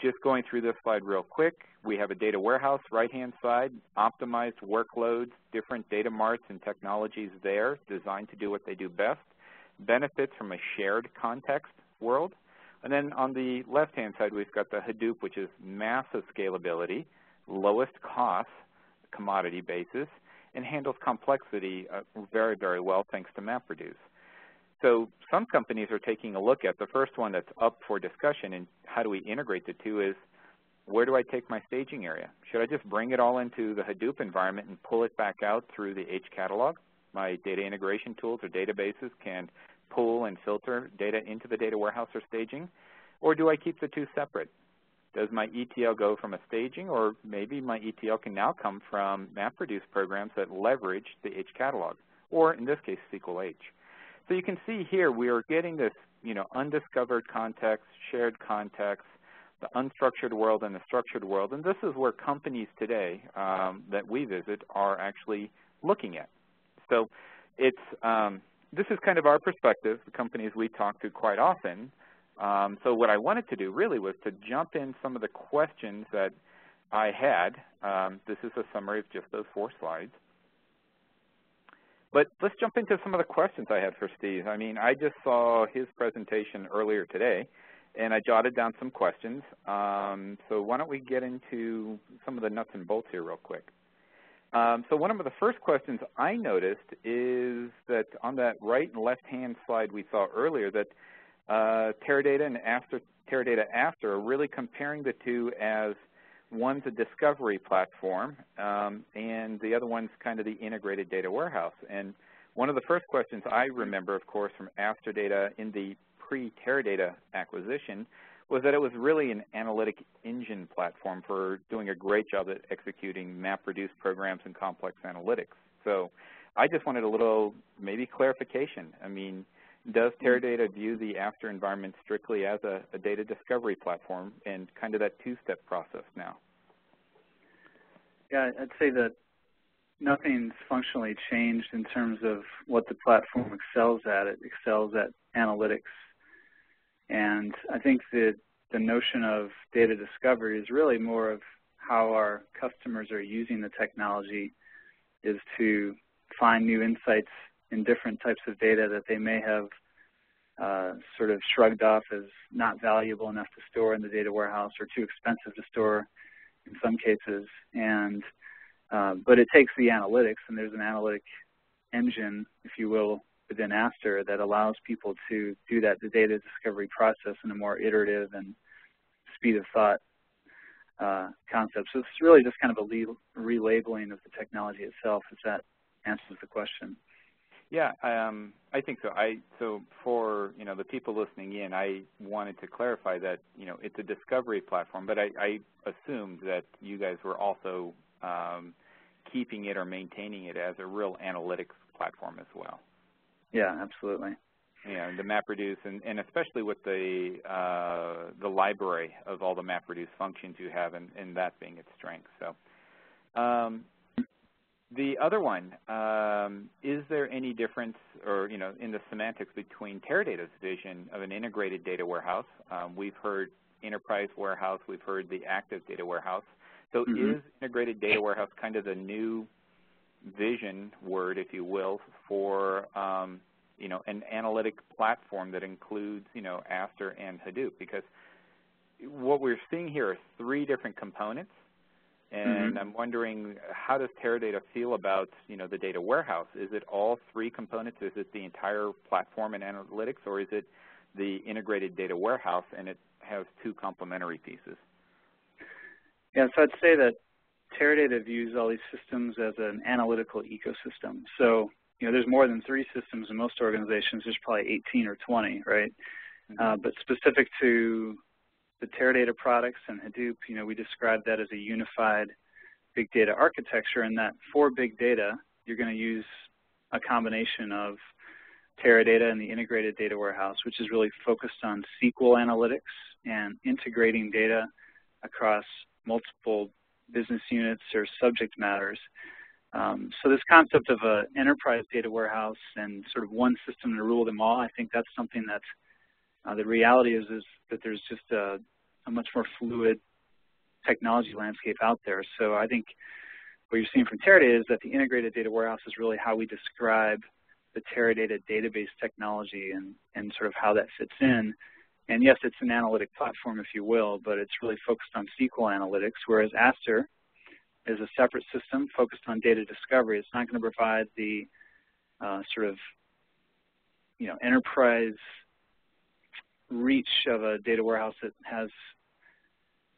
just going through this slide real quick, we have a data warehouse right-hand side, optimized workloads, different data marts and technologies there designed to do what they do best, benefits from a shared context world. And then on the left-hand side, we've got the Hadoop, which is massive scalability, lowest cost commodity basis, and handles complexity uh, very, very well thanks to MapReduce. So some companies are taking a look at the first one that's up for discussion and how do we integrate the two is where do I take my staging area? Should I just bring it all into the Hadoop environment and pull it back out through the H catalog? My data integration tools or databases can pull and filter data into the data warehouse or staging? Or do I keep the two separate? Does my ETL go from a staging, or maybe my ETL can now come from MapReduce programs that leverage the H catalog or in this case, SQL H. So you can see here we are getting this, you know, undiscovered context, shared context, the unstructured world and the structured world, and this is where companies today um, that we visit are actually looking at. So it's um, this is kind of our perspective, the companies we talk to quite often. Um, so what I wanted to do really was to jump in some of the questions that I had. Um, this is a summary of just those four slides. But let's jump into some of the questions I had for Steve. I mean, I just saw his presentation earlier today, and I jotted down some questions. Um, so why don't we get into some of the nuts and bolts here real quick. Um, so one of the first questions I noticed is that on that right and left-hand slide we saw earlier that uh, Teradata and after Teradata Aster are really comparing the two as One's a discovery platform, um, and the other one's kind of the integrated data warehouse. And one of the first questions I remember, of course, from Aster Data in the pre-Teradata acquisition was that it was really an analytic engine platform for doing a great job at executing MapReduce programs and complex analytics. So I just wanted a little maybe clarification. I mean, does mm-hmm. Teradata view the Aster environment strictly as a, a data discovery platform and kind of that two-step process now? Yeah, I'd say that nothing's functionally changed in terms of what the platform excels at. It excels at analytics. And I think that the notion of data discovery is really more of how our customers are using the technology is to find new insights in different types of data that they may have uh, sort of shrugged off as not valuable enough to store in the data warehouse or too expensive to store in some cases. And uh, but it takes the analytics, and there's an analytic engine, if you will, within Aster that allows people to do that, the data discovery process in a more iterative and speed of thought uh, concept. So it's really just kind of a relabeling of the technology itself, if that answers the question. Yeah, um, I think so. I so for you know the people listening in, I wanted to clarify that you know it's a discovery platform, but I, I assumed that you guys were also um, keeping it or maintaining it as a real analytics platform as well. Yeah, absolutely. Yeah, the MapReduce, and, and especially with the uh, the library of all the MapReduce functions you have, and, and that being its strength. So, um, the other one, um, is there any difference, or you know, in the semantics between Teradata's vision of an integrated data warehouse? Um, we've heard enterprise warehouse, we've heard the active data warehouse. So mm -hmm. is integrated data warehouse kind of the new vision word, if you will, for um, you know an analytic platform that includes you know Aster and Hadoop? Because what we're seeing here are three different components, and mm -hmm. I'm wondering how does Teradata feel about you know the data warehouse? Is it all three components? Is it the entire platform and analytics, or is it the integrated data warehouse and it has two complementary pieces? Yeah, so I'd say that Teradata views all these systems as an analytical ecosystem. So, you know, there's more than three systems in most organizations. There's probably 18 or 20, right? Mm -hmm. uh, but specific to the Teradata products and Hadoop, you know, we describe that as a unified big data architecture, and that for big data, you're going to use a combination of Teradata and the integrated data warehouse, which is really focused on SQL analytics and integrating data across multiple business units or subject matters. Um, so this concept of an enterprise data warehouse and sort of one system to rule them all, I think that's something that uh, the reality is is that there's just a, a, much more fluid technology landscape out there. So I think what you're seeing from Teradata is that the integrated data warehouse is really how we describe the Teradata database technology and, and sort of how that fits in. And yes, it's an analytic platform, if you will, but it's really focused on SQL analytics, whereas Aster is a separate system focused on data discovery. It's not going to provide the uh, sort of you know enterprise reach of a data warehouse that has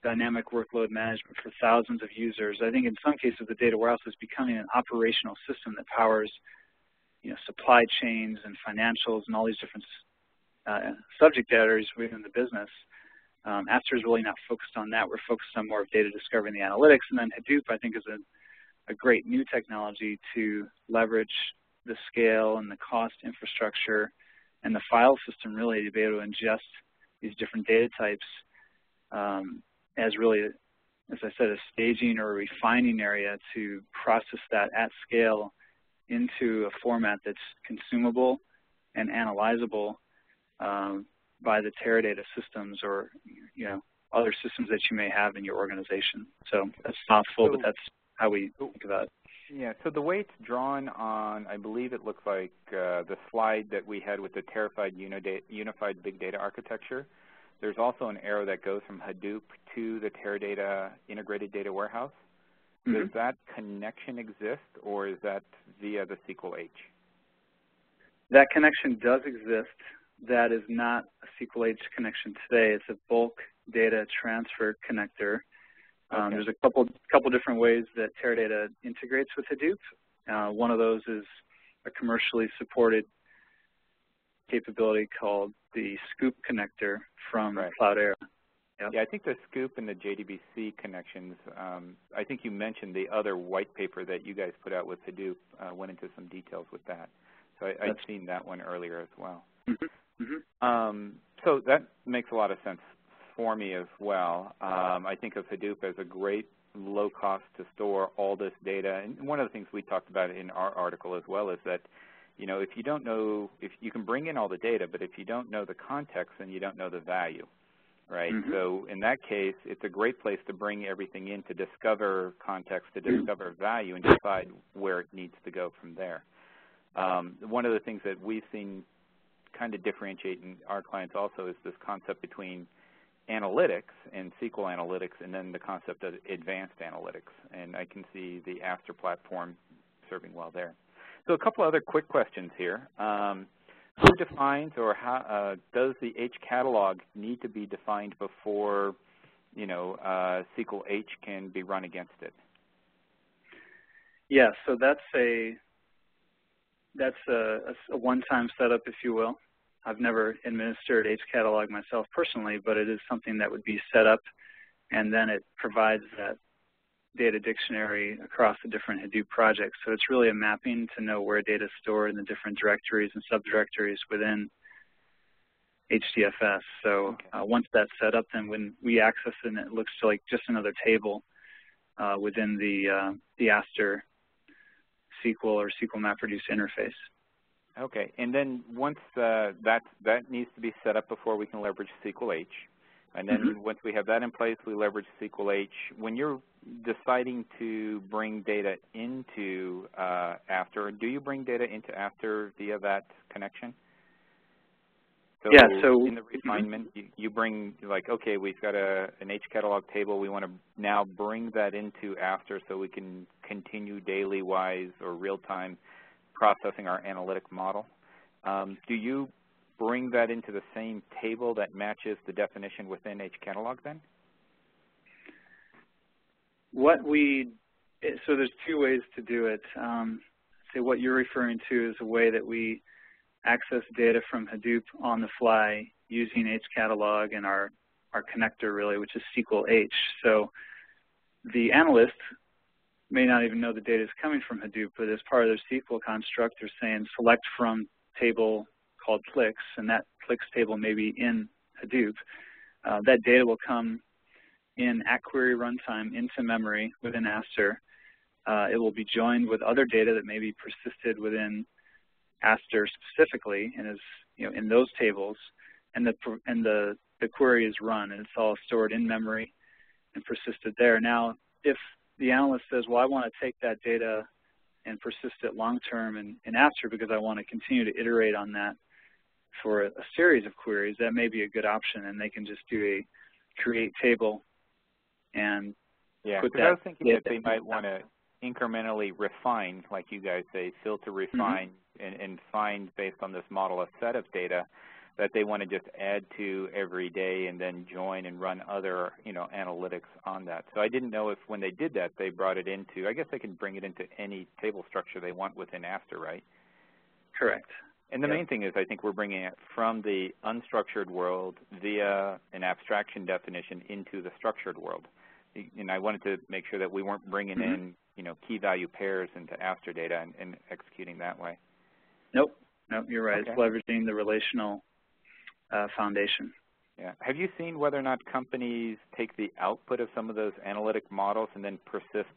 dynamic workload management for thousands of users. I think in some cases the data warehouse is becoming an operational system that powers you know, supply chains and financials and all these different uh, subject areas within the business. Um, Aster is really not focused on that. We're focused on more of data discovery and the analytics. And then Hadoop, I think, is a, a great new technology to leverage the scale and the cost infrastructure and the file system really to be able to ingest these different data types um, as really, as I said, a staging or a refining area to process that at scale into a format that's consumable and analyzable um, by the Teradata systems or you know other systems that you may have in your organization. So that's thoughtful, so, but that's how we think about it. Yeah, so the way it's drawn on, I believe it looks like uh, the slide that we had with the Teradata Unified Big Data Architecture. There's also an arrow that goes from Hadoop to the Teradata Integrated Data Warehouse. Mm -hmm. Does that connection exist, or is that via the SQL-H? That connection does exist that is not a SQL-H connection today. It's a bulk data transfer connector. Um, okay. There's a couple couple different ways that Teradata integrates with Hadoop. Uh, one of those is a commercially supported capability called the Sqoop connector from right. Cloudera. Yep. Yeah, I think the Sqoop and the JDBC connections, um, I think you mentioned the other white paper that you guys put out with Hadoop uh, went into some details with that. So I, would seen that one earlier as well. Mm -hmm. Mm -hmm. um, so that makes a lot of sense for me as well. Um, I think of Hadoop as a great low cost to store all this data. And one of the things we talked about in our article as well is that, you know, if you don't know, if you can bring in all the data, but if you don't know the context, then you don't know the value, right? Mhm. So in that case, it's a great place to bring everything in to discover context, to discover value, and decide where it needs to go from there. Um, one of the things that we've seen kind of differentiate in our clients also is this concept between analytics and SQL analytics and then the concept of advanced analytics. And I can see the Aster platform serving well there. So a couple other quick questions here. Um, who defines or how, uh, does the H catalog need to be defined before you know, uh, SQL H can be run against it? Yeah, so that's a that's a, a one-time setup, if you will. I've never administered HCatalog myself personally, but it is something that would be set up, and then it provides that data dictionary across the different Hadoop projects. So it's really a mapping to know where data is stored in the different directories and subdirectories within HDFS. So uh, once that's set up, then when we access it, it looks like just another table uh, within the uh, the Aster SQL or SQL MapReduce interface. Okay, and then once uh, that that needs to be set up before we can leverage SQL H, and then Mhm. once we have that in place, we leverage SQL H. When you're deciding to bring data into uh, Aster, do you bring data into Aster via that connection? So Yeah, so- in the refinement, you, you bring like, okay, we've got a an H catalog table. We want to now bring that into Aster so we can continue daily wise or real time processing our analytic model. Um, do you bring that into the same table that matches the definition within H catalog then? What we so there's two ways to do it. Um, so what you're referring to is a way that we access data from Hadoop on the fly using HCatalog and our our connector really, which is SQL H. So the analyst may not even know the data is coming from Hadoop, but as part of their SQL construct, they're saying select from table called clicks, and that clicks table may be in Hadoop. Uh, that data will come in at query runtime into memory within Aster. Uh, it will be joined with other data that may be persisted within Aster specifically, and is you know in those tables, and the and the the query is run, and it's all stored in memory and persisted there. Now, if the analyst says, well, I want to take that data and persist it long term in, in Aster because I want to continue to iterate on that for a, a series of queries, that may be a good option, and they can just do a create table and Yeah, put because I was thinking that they might want to incrementally refine, like you guys say, filter, mm-hmm. refine, and, and find based on this model a set of data that they want to just add to every day and then join and run other, you know, analytics on that. So I didn't know if when they did that, they brought it into, I guess they can bring it into any table structure they want within Aster, right? correct. And the Yep. main thing is I think we're bringing it from the unstructured world via an abstraction definition into the structured world. And I wanted to make sure that we weren't bringing Mhm. in, you know, key value pairs into Aster data and, and executing that way. Nope, nope, you're right. Okay. It's leveraging the relational uh, foundation. Yeah. Have you seen whether or not companies take the output of some of those analytic models and then persist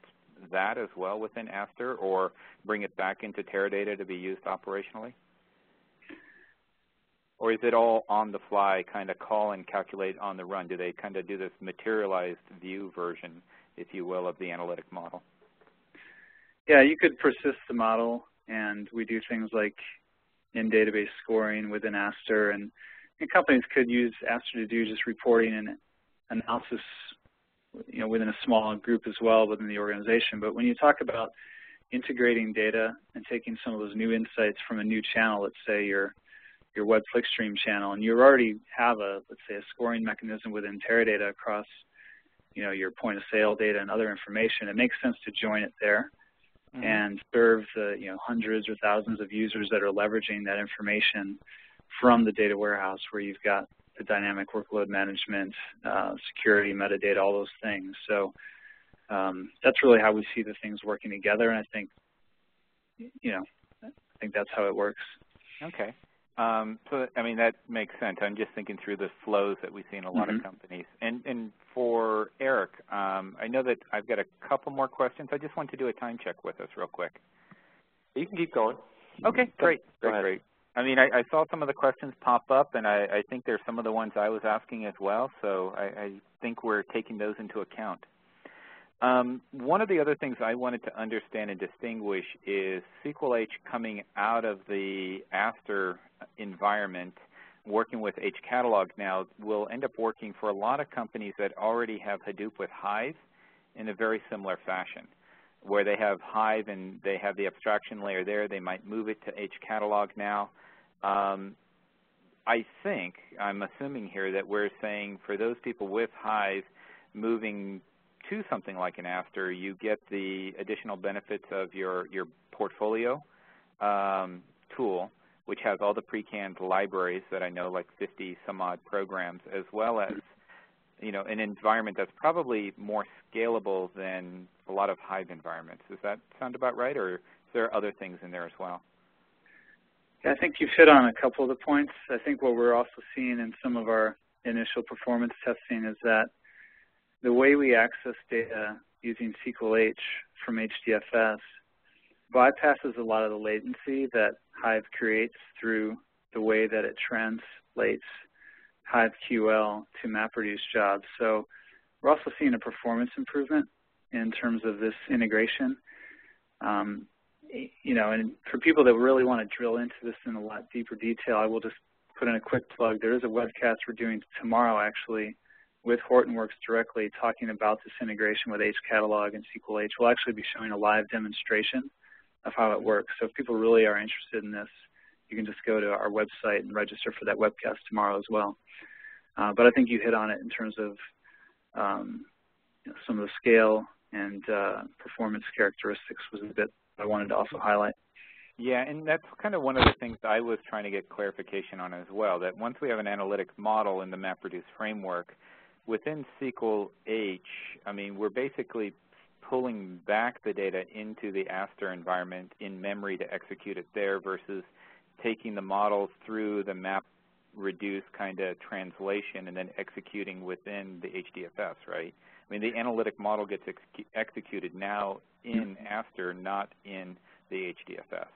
that as well within Aster or bring it back into Teradata to be used operationally? Or is it all on the fly, kind of call and calculate on the run? Do they kind of do this materialized view version, if you will, of the analytic model? Yeah, you could persist the model, and we do things like in database scoring within Aster, and, and companies could use Aster to do just reporting and analysis, you know, within a small group as well within the organization. But when you talk about integrating data and taking some of those new insights from a new channel, let's say your your web clickstream channel, and you already have a let's say a scoring mechanism within Teradata across you know your point of sale data and other information, it makes sense to join it there Mm-hmm. and serve the you know hundreds or thousands of users that are leveraging that information from the data warehouse where you've got the dynamic workload management, uh, security, metadata, all those things. So um, that's really how we see the things working together, and I think you know I think that's how it works. Okay. Um, so, I mean, that makes sense. I'm just thinking through the flows that we see in a lot mm -hmm. of mm-hmm. companies. And, and for Eric, um, I know that I've got a couple more questions. I just want to do a time check with us real quick. You can keep going. Okay, great. Go great, great. I mean, I, I, saw some of the questions pop up, and I, I, think there's some of the ones I was asking as well, so I, I think we're taking those into account. Um, one of the other things I wanted to understand and distinguish is SQL-H coming out of the Aster environment, working with HCatalog now, will end up working for a lot of companies that already have Hadoop with Hive in a very similar fashion where they have Hive and they have the abstraction layer there. They might move it to HCatalog now. Um, I think, I'm assuming here that we're saying for those people with Hive moving to something like an Aster, you get the additional benefits of your, your portfolio um, tool, which has all the pre-canned libraries that I know, like 50 some odd programs, as well as you know, an environment that's probably more scalable than a lot of Hive environments. Does that sound about right, or is there other things in there as well? Yeah, I think you've hit on a couple of the points. I think what we're also seeing in some of our initial performance testing is that the way we access data using SQL-H from HDFS bypasses a lot of the latency that Hive creates through the way that it translates HiveQL to MapReduce jobs. So we're also seeing a performance improvement in terms of this integration. Um, you know, and for people that really want to drill into this in a lot deeper detail, I will just put in a quick plug. There is a webcast we're doing tomorrow, actually, with Hortonworks directly, talking about this integration with HCatalog and SQL-H. We'll actually be showing a live demonstration of how it works. So if people really are interested in this, you can just go to our website and register for that webcast tomorrow as well. Uh, but I think you hit on it in terms of um, you know, some of the scale and uh, performance characteristics was a bit I wanted to also highlight. Yeah, and that's kind of one of the things I was trying to get clarification on as well, that once we have an analytics model in the MapReduce framework, within SQL-H, I mean, we're basically pulling back the data into the Aster environment in memory to execute it there versus taking the model through the map reduce kind of translation and then executing within the HDFS, right? I mean, the analytic model gets ex executed now in Aster, not in the HDFS.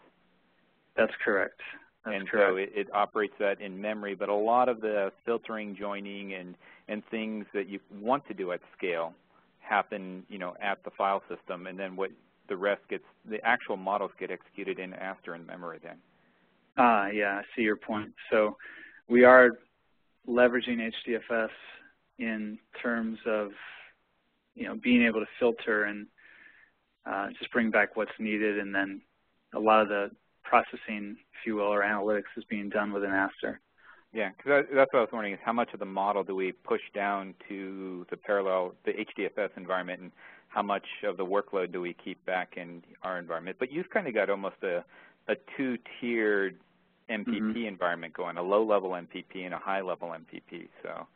That's correct. That's and correct. so it, it, operates that in memory, but a lot of the filtering, joining, and, and things that you want to do at scale happen, you know, at the file system, and then what the rest gets, the actual models get executed in Aster in memory then. Ah, yeah, I see your point. So we are leveraging HDFS in terms of you know being able to filter and uh, just bring back what's needed, and then a lot of the processing, if you will, or analytics is being done within Aster. Yeah, because that's what I was wondering is how much of the model do we push down to the parallel, the HDFS environment, and how much of the workload do we keep back in our environment? But you've kind of got almost a, a two-tiered MPP mm -hmm. environment going, a low-level MPP and a high-level MPP. So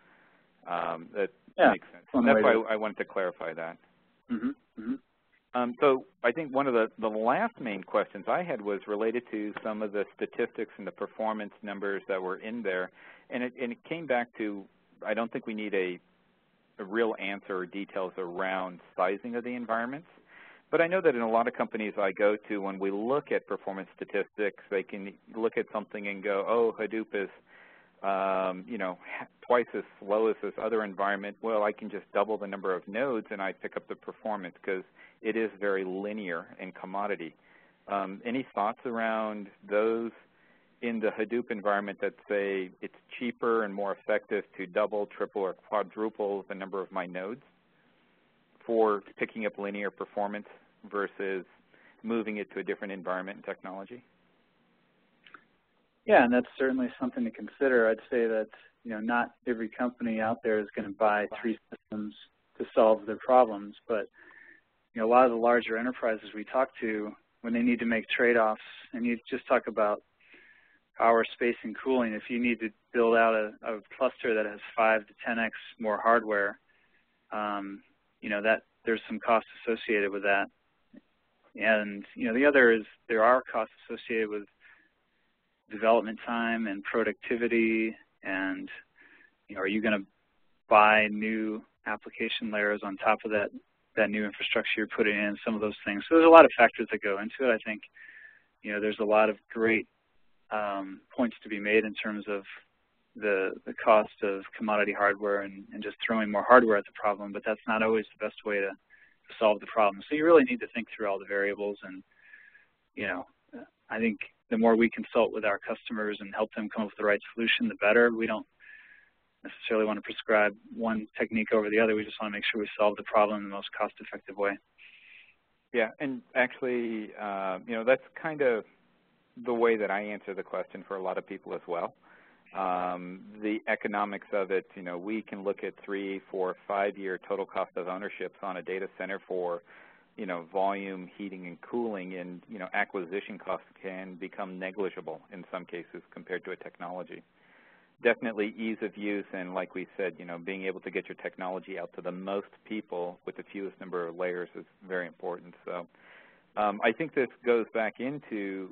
um, that yeah, makes sense. That's why I wanted to clarify that. Mm -hmm. Mm -hmm. Um, so I think one of the, the last main questions I had was related to some of the statistics and the performance numbers that were in there. And it, and it came back to, I don't think we need a, a real answer or details around sizing of the environments. But I know that in a lot of companies I go to, when we look at performance statistics, they can look at something and go, oh, Hadoop is, um, you know, twice as slow as this other environment. Well, I can just double the number of nodes and I pick up the performance because it is very linear and commodity. Um, any thoughts around those in the Hadoop environment that say it's cheaper and more effective to double, triple, or quadruple the number of my nodes for picking up linear performance versus moving it to a different environment and technology? Yeah, and that's certainly something to consider. I'd say that you know not every company out there is going to buy three systems to solve their problems, but you know a lot of the larger enterprises we talk to, when they need to make trade-offs, and you just talk about power, space, and cooling. If you need to build out a, a cluster that has five to 10x more hardware, um, you know that there's some costs associated with that. And you know, the other is there are costs associated with development time and productivity and you know, are you going to buy new application layers on top of that that new infrastructure you're putting in, some of those things. So there's a lot of factors that go into it. I think you know there's a lot of great um, points to be made in terms of the the cost of commodity hardware and, and just throwing more hardware at the problem, but that's not always the best way to, to solve the problem. So you really need to think through all the variables and you know I think the more we consult with our customers and help them come up with the right solution, the better. We don't necessarily want to prescribe one technique over the other. We just want to make sure we solve the problem in the most cost-effective way. Yeah, and actually, uh, you know, that's kind of the way that I answer the question for a lot of people as well. Um, the economics of it, you know, we can look at three, four, five-year total cost of ownerships on a data center for, you know, volume, heating, and cooling, and you know, acquisition costs can become negligible in some cases compared to a technology definitely ease of use and like we said, you know, being able to get your technology out to the most people with the fewest number of layers is very important. So um, I think this goes back into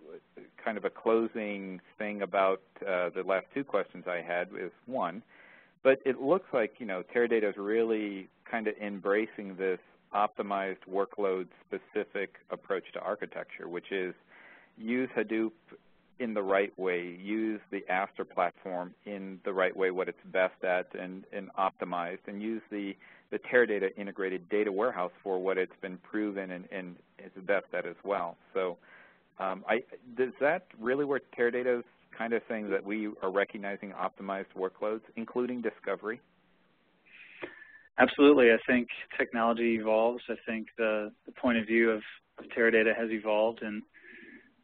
kind of a closing thing about uh, the last two questions I had is one, but it looks like, you know, Teradata is really kind of embracing this optimized workload specific approach to architecture, which is use Hadoop in the right way, use the Aster platform in the right way, what it's best at and, and optimized, and use the, the Teradata integrated data warehouse for what it's been proven and, and is best at as well. So um, I, does that really where Teradata is kind of saying that we are recognizing optimized workloads, including discovery? Absolutely. I think technology evolves. I think the, the point of view of, of Teradata has evolved, and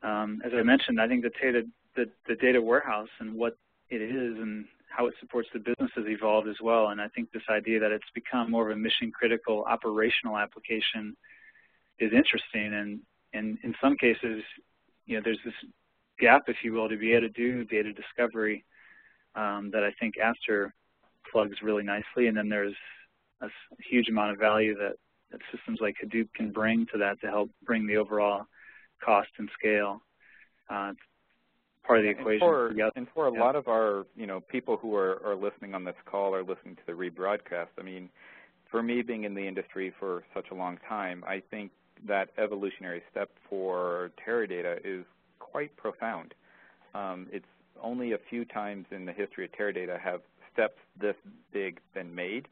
um, as I mentioned, I think the data, the, the data warehouse and what it is and how it supports the business has evolved as well. And I think this idea that it's become more of a mission critical operational application is interesting. And, and in some cases, you know, there's this gap, if you will, to be able to do data discovery um, that I think Aster plugs really nicely. And then there's a huge amount of value that, that systems like Hadoop can bring to that to help bring the overall cost and scale. Uh, part of the equation. And for, and for a yeah. lot of our, you know, people who are, are listening on this call or listening to the rebroadcast, I mean, for me being in the industry for such a long time, I think that evolutionary step for Teradata is quite profound. Um, it's only a few times in the history of Teradata have steps this big been made.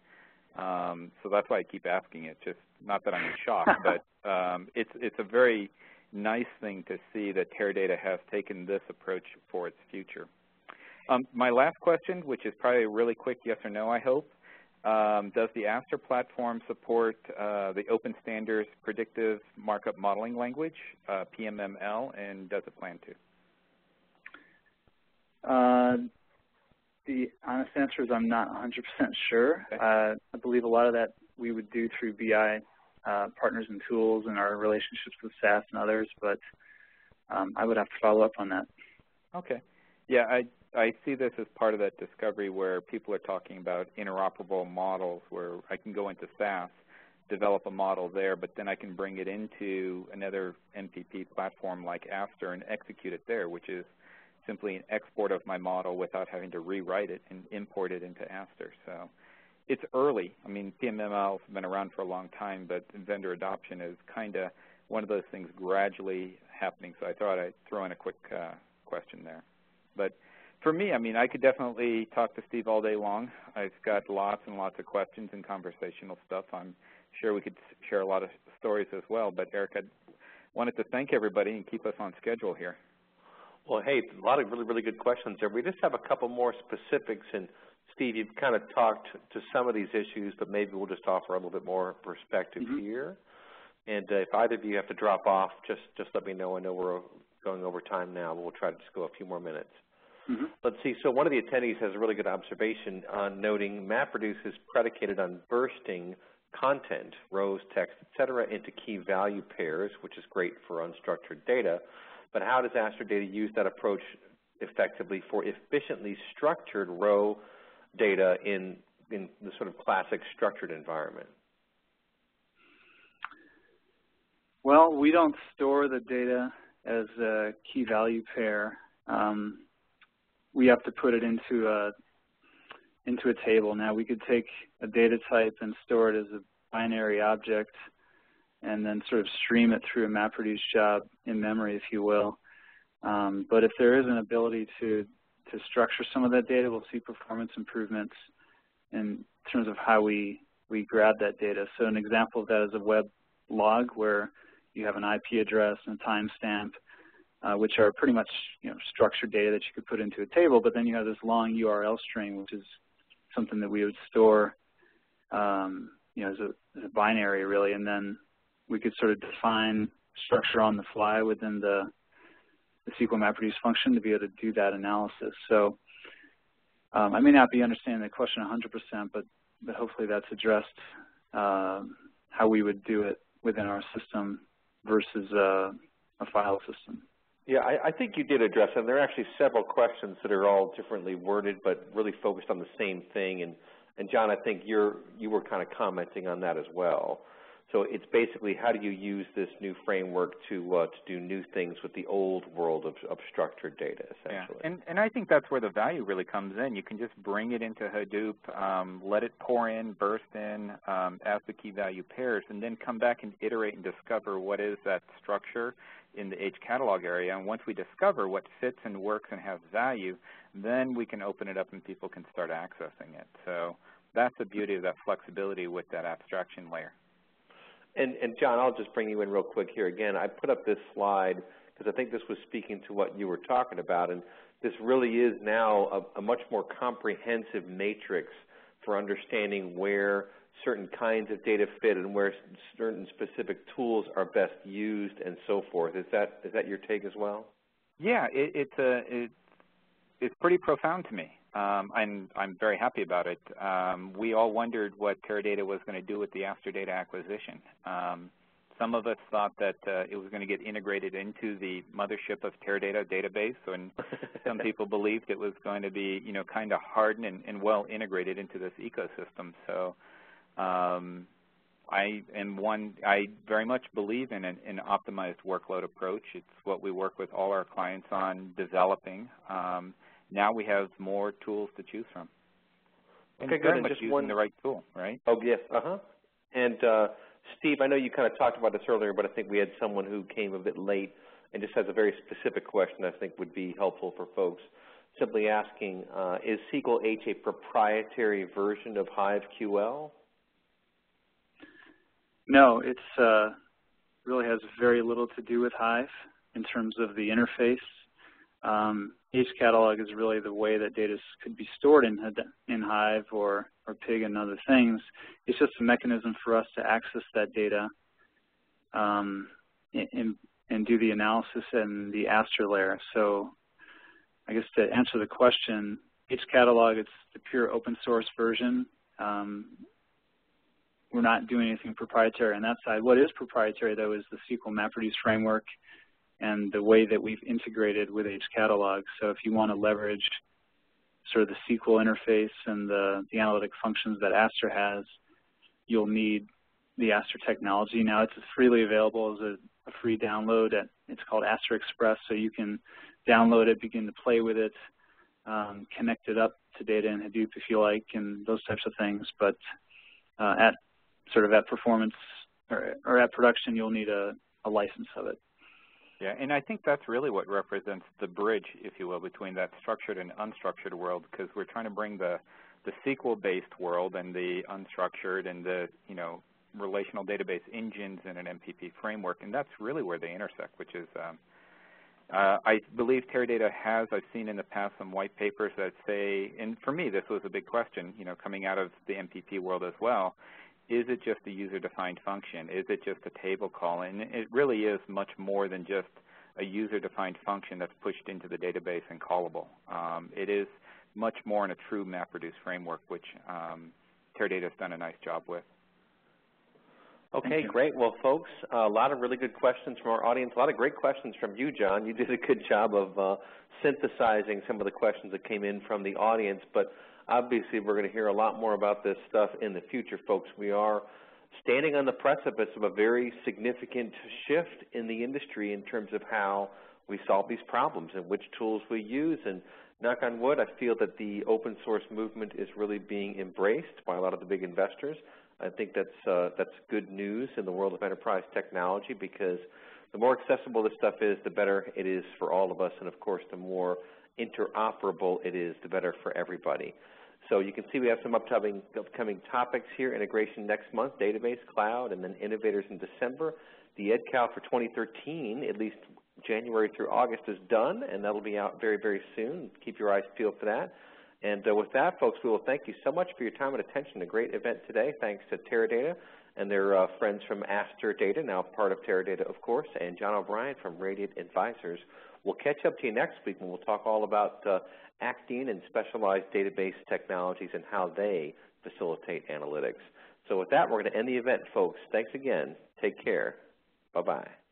Um, so that's why I keep asking it. Just not that I'm in shock, but um, it's it's a very nice thing to see that Teradata has taken this approach for its future. Um, my last question, which is probably a really quick yes or no, I hope. Um, does the Aster platform support uh, the Open Standards Predictive Markup Modeling Language, uh, PMML, and does it plan to? Uh, the honest answer is I'm not 100% sure. Okay. Uh, I believe a lot of that we would do through BI uh, partners and tools and our relationships with SAS and others, but um, I would have to follow up on that. Okay. Yeah, I, I see this as part of that discovery where people are talking about interoperable models where I can go into SAS, develop a model there, but then I can bring it into another MPP platform like Aster and execute it there, which is simply an export of my model without having to rewrite it and import it into Aster. So it's early. I mean, PMML has been around for a long time, but vendor adoption is kind of one of those things gradually happening. So I thought I'd throw in a quick uh, question there. But for me, I mean, I could definitely talk to Steve all day long. I've got lots and lots of questions and conversational stuff. I'm sure we could share a lot of stories as well. But Eric, I wanted to thank everybody and keep us on schedule here. Well, hey, a lot of really, really good questions there. We just have a couple more specifics and Steve, you've kind of talked to some of these issues, but maybe we'll just offer a little bit more perspective mm -hmm. here. And uh, if either of you have to drop off, just just let me know. I know we're going over time now. But we'll try to just go a few more minutes. Mm -hmm. Let's see. So one of the attendees has a really good observation on noting MapReduce is predicated on bursting content, rows, text, et cetera, into key value pairs, which is great for unstructured data. But how does Aster Data use that approach effectively for efficiently structured row data in, in the sort of classic structured environment? Well, we don't store the data as a key value pair. Um, we have to put it into a into a table. Now we could take a data type and store it as a binary object and then sort of stream it through a MapReduce job in memory, if you will. Um, but if there is an ability to, to structure some of that data, we'll see performance improvements in terms of how we, we grab that data. So an example of that is a web log where you have an IP address and a timestamp, uh, which are pretty much you know, structured data that you could put into a table, but then you have this long URL string, which is something that we would store um, you know, as a, as a binary really, and then we could sort of define structure on the fly within the, the SQL MapReduce function to be able to do that analysis. So um, I may not be understanding the question 100%, but, but hopefully that's addressed uh, how we would do it within our system versus uh, a file system. Yeah, I, I, think you did address them. There are actually several questions that are all differently worded, but really focused on the same thing. And, and John, I think you're you were kind of commenting on that as well. So it's basically how do you use this new framework to uh, to do new things with the old world of, of structured data, essentially. Yeah, and, and I think that's where the value really comes in. You can just bring it into Hadoop, um, let it pour in, burst in um, as the key value pairs, and then come back and iterate and discover what is that structure in the HCatalog area. And once we discover what fits and works and has value, then we can open it up and people can start accessing it. So that's the beauty of that flexibility with that abstraction layer. And, and John, I'll just bring you in real quick here again. I put up this slide because I think this was speaking to what you were talking about, and this really is now a, a much more comprehensive matrix for understanding where certain kinds of data fit and where certain specific tools are best used and so forth. Is that is that your take as well? Yeah, it, it's a it, it's pretty profound to me um, and I'm very happy about it. Um, we all wondered what Teradata was going to do with the Aster Data acquisition. Um, some of us thought that uh, it was going to get integrated into the mothership of Teradata database, and some people believed it was going to be, you know, kind of hardened and, and, well integrated into this ecosystem. So, um, I am one. I very much believe in an, an, optimized workload approach. It's what we work with all our clients on developing. Um, now we have more tools to choose from. Okay, good. And just using one the right tool, right? Oh yes, uh huh. And uh, Steve, I know you kind of talked about this earlier, but I think we had someone who came a bit late and just has a very specific question I think would be helpful for folks. Simply asking, uh, is SQL-H a proprietary version of HiveQL? No, it's uh, really has very little to do with Hive in terms of the interface. Um, H catalog is really the way that data could be stored in, in Hive or, or Pig and other things. It's just a mechanism for us to access that data um, and, and do the analysis in the Aster layer. So I guess to answer the question, H catalog, it's the pure open source version. Um, we're not doing anything proprietary on that side. What is proprietary, though, is the SQL MapReduce framework and the way that we've integrated with HCatalog. So if you want to leverage sort of the SQL interface and the, the analytic functions that Aster has, you'll need the Aster technology. Now it's freely available as a, a free download. At, it's called Aster Express, so you can download it, begin to play with it, um, connect it up to data in Hadoop if you like, and those types of things. But uh, at sort of at performance or, or at production, you'll need a, a license of it. Yeah, and I think that's really what represents the bridge, if you will, between that structured and unstructured world, because we're trying to bring the the SQL-based world and the unstructured and the you know relational database engines in an MPP framework, and that's really where they intersect, which is um, uh, I believe Teradata has, I've seen in the past some white papers that say, and for me this was a big question, you know, coming out of the MPP world as well, is it just a user-defined function? Is it just a table call? And it really is much more than just a user-defined function that's pushed into the database and callable. Um, it is much more in a true MapReduce framework, which um, Teradata has done a nice job with. Okay, great. Well, folks, a lot of really good questions from our audience. A lot of great questions from you, John. You did a good job of uh, synthesizing some of the questions that came in from the audience. But obviously we're going to hear a lot more about this stuff in the future, folks. We are standing on the precipice of a very significant shift in the industry in terms of how we solve these problems and which tools we use and knock on wood, I feel that the open source movement is really being embraced by a lot of the big investors. I think that's, uh, that's good news in the world of enterprise technology because the more accessible this stuff is, the better it is for all of us, and of course, the more interoperable it is, the better for everybody. So you can see we have some upcoming, upcoming topics here, integration next month, database, cloud, and then innovators in December. The EdCal for 2013, at least January through August is done, and that will be out very, very soon. Keep your eyes peeled for that. And uh, with that, folks, we will thank you so much for your time and attention. A great event today. Thanks to Teradata and their uh, friends from Aster Data, now part of Teradata, of course, and John O'Brien from Radiant Advisors. We'll catch up to you next week, when we'll talk all about uh, acting and specialized database technologies and how they facilitate analytics. So with that, we're going to end the event, folks. Thanks again. Take care. Bye-bye.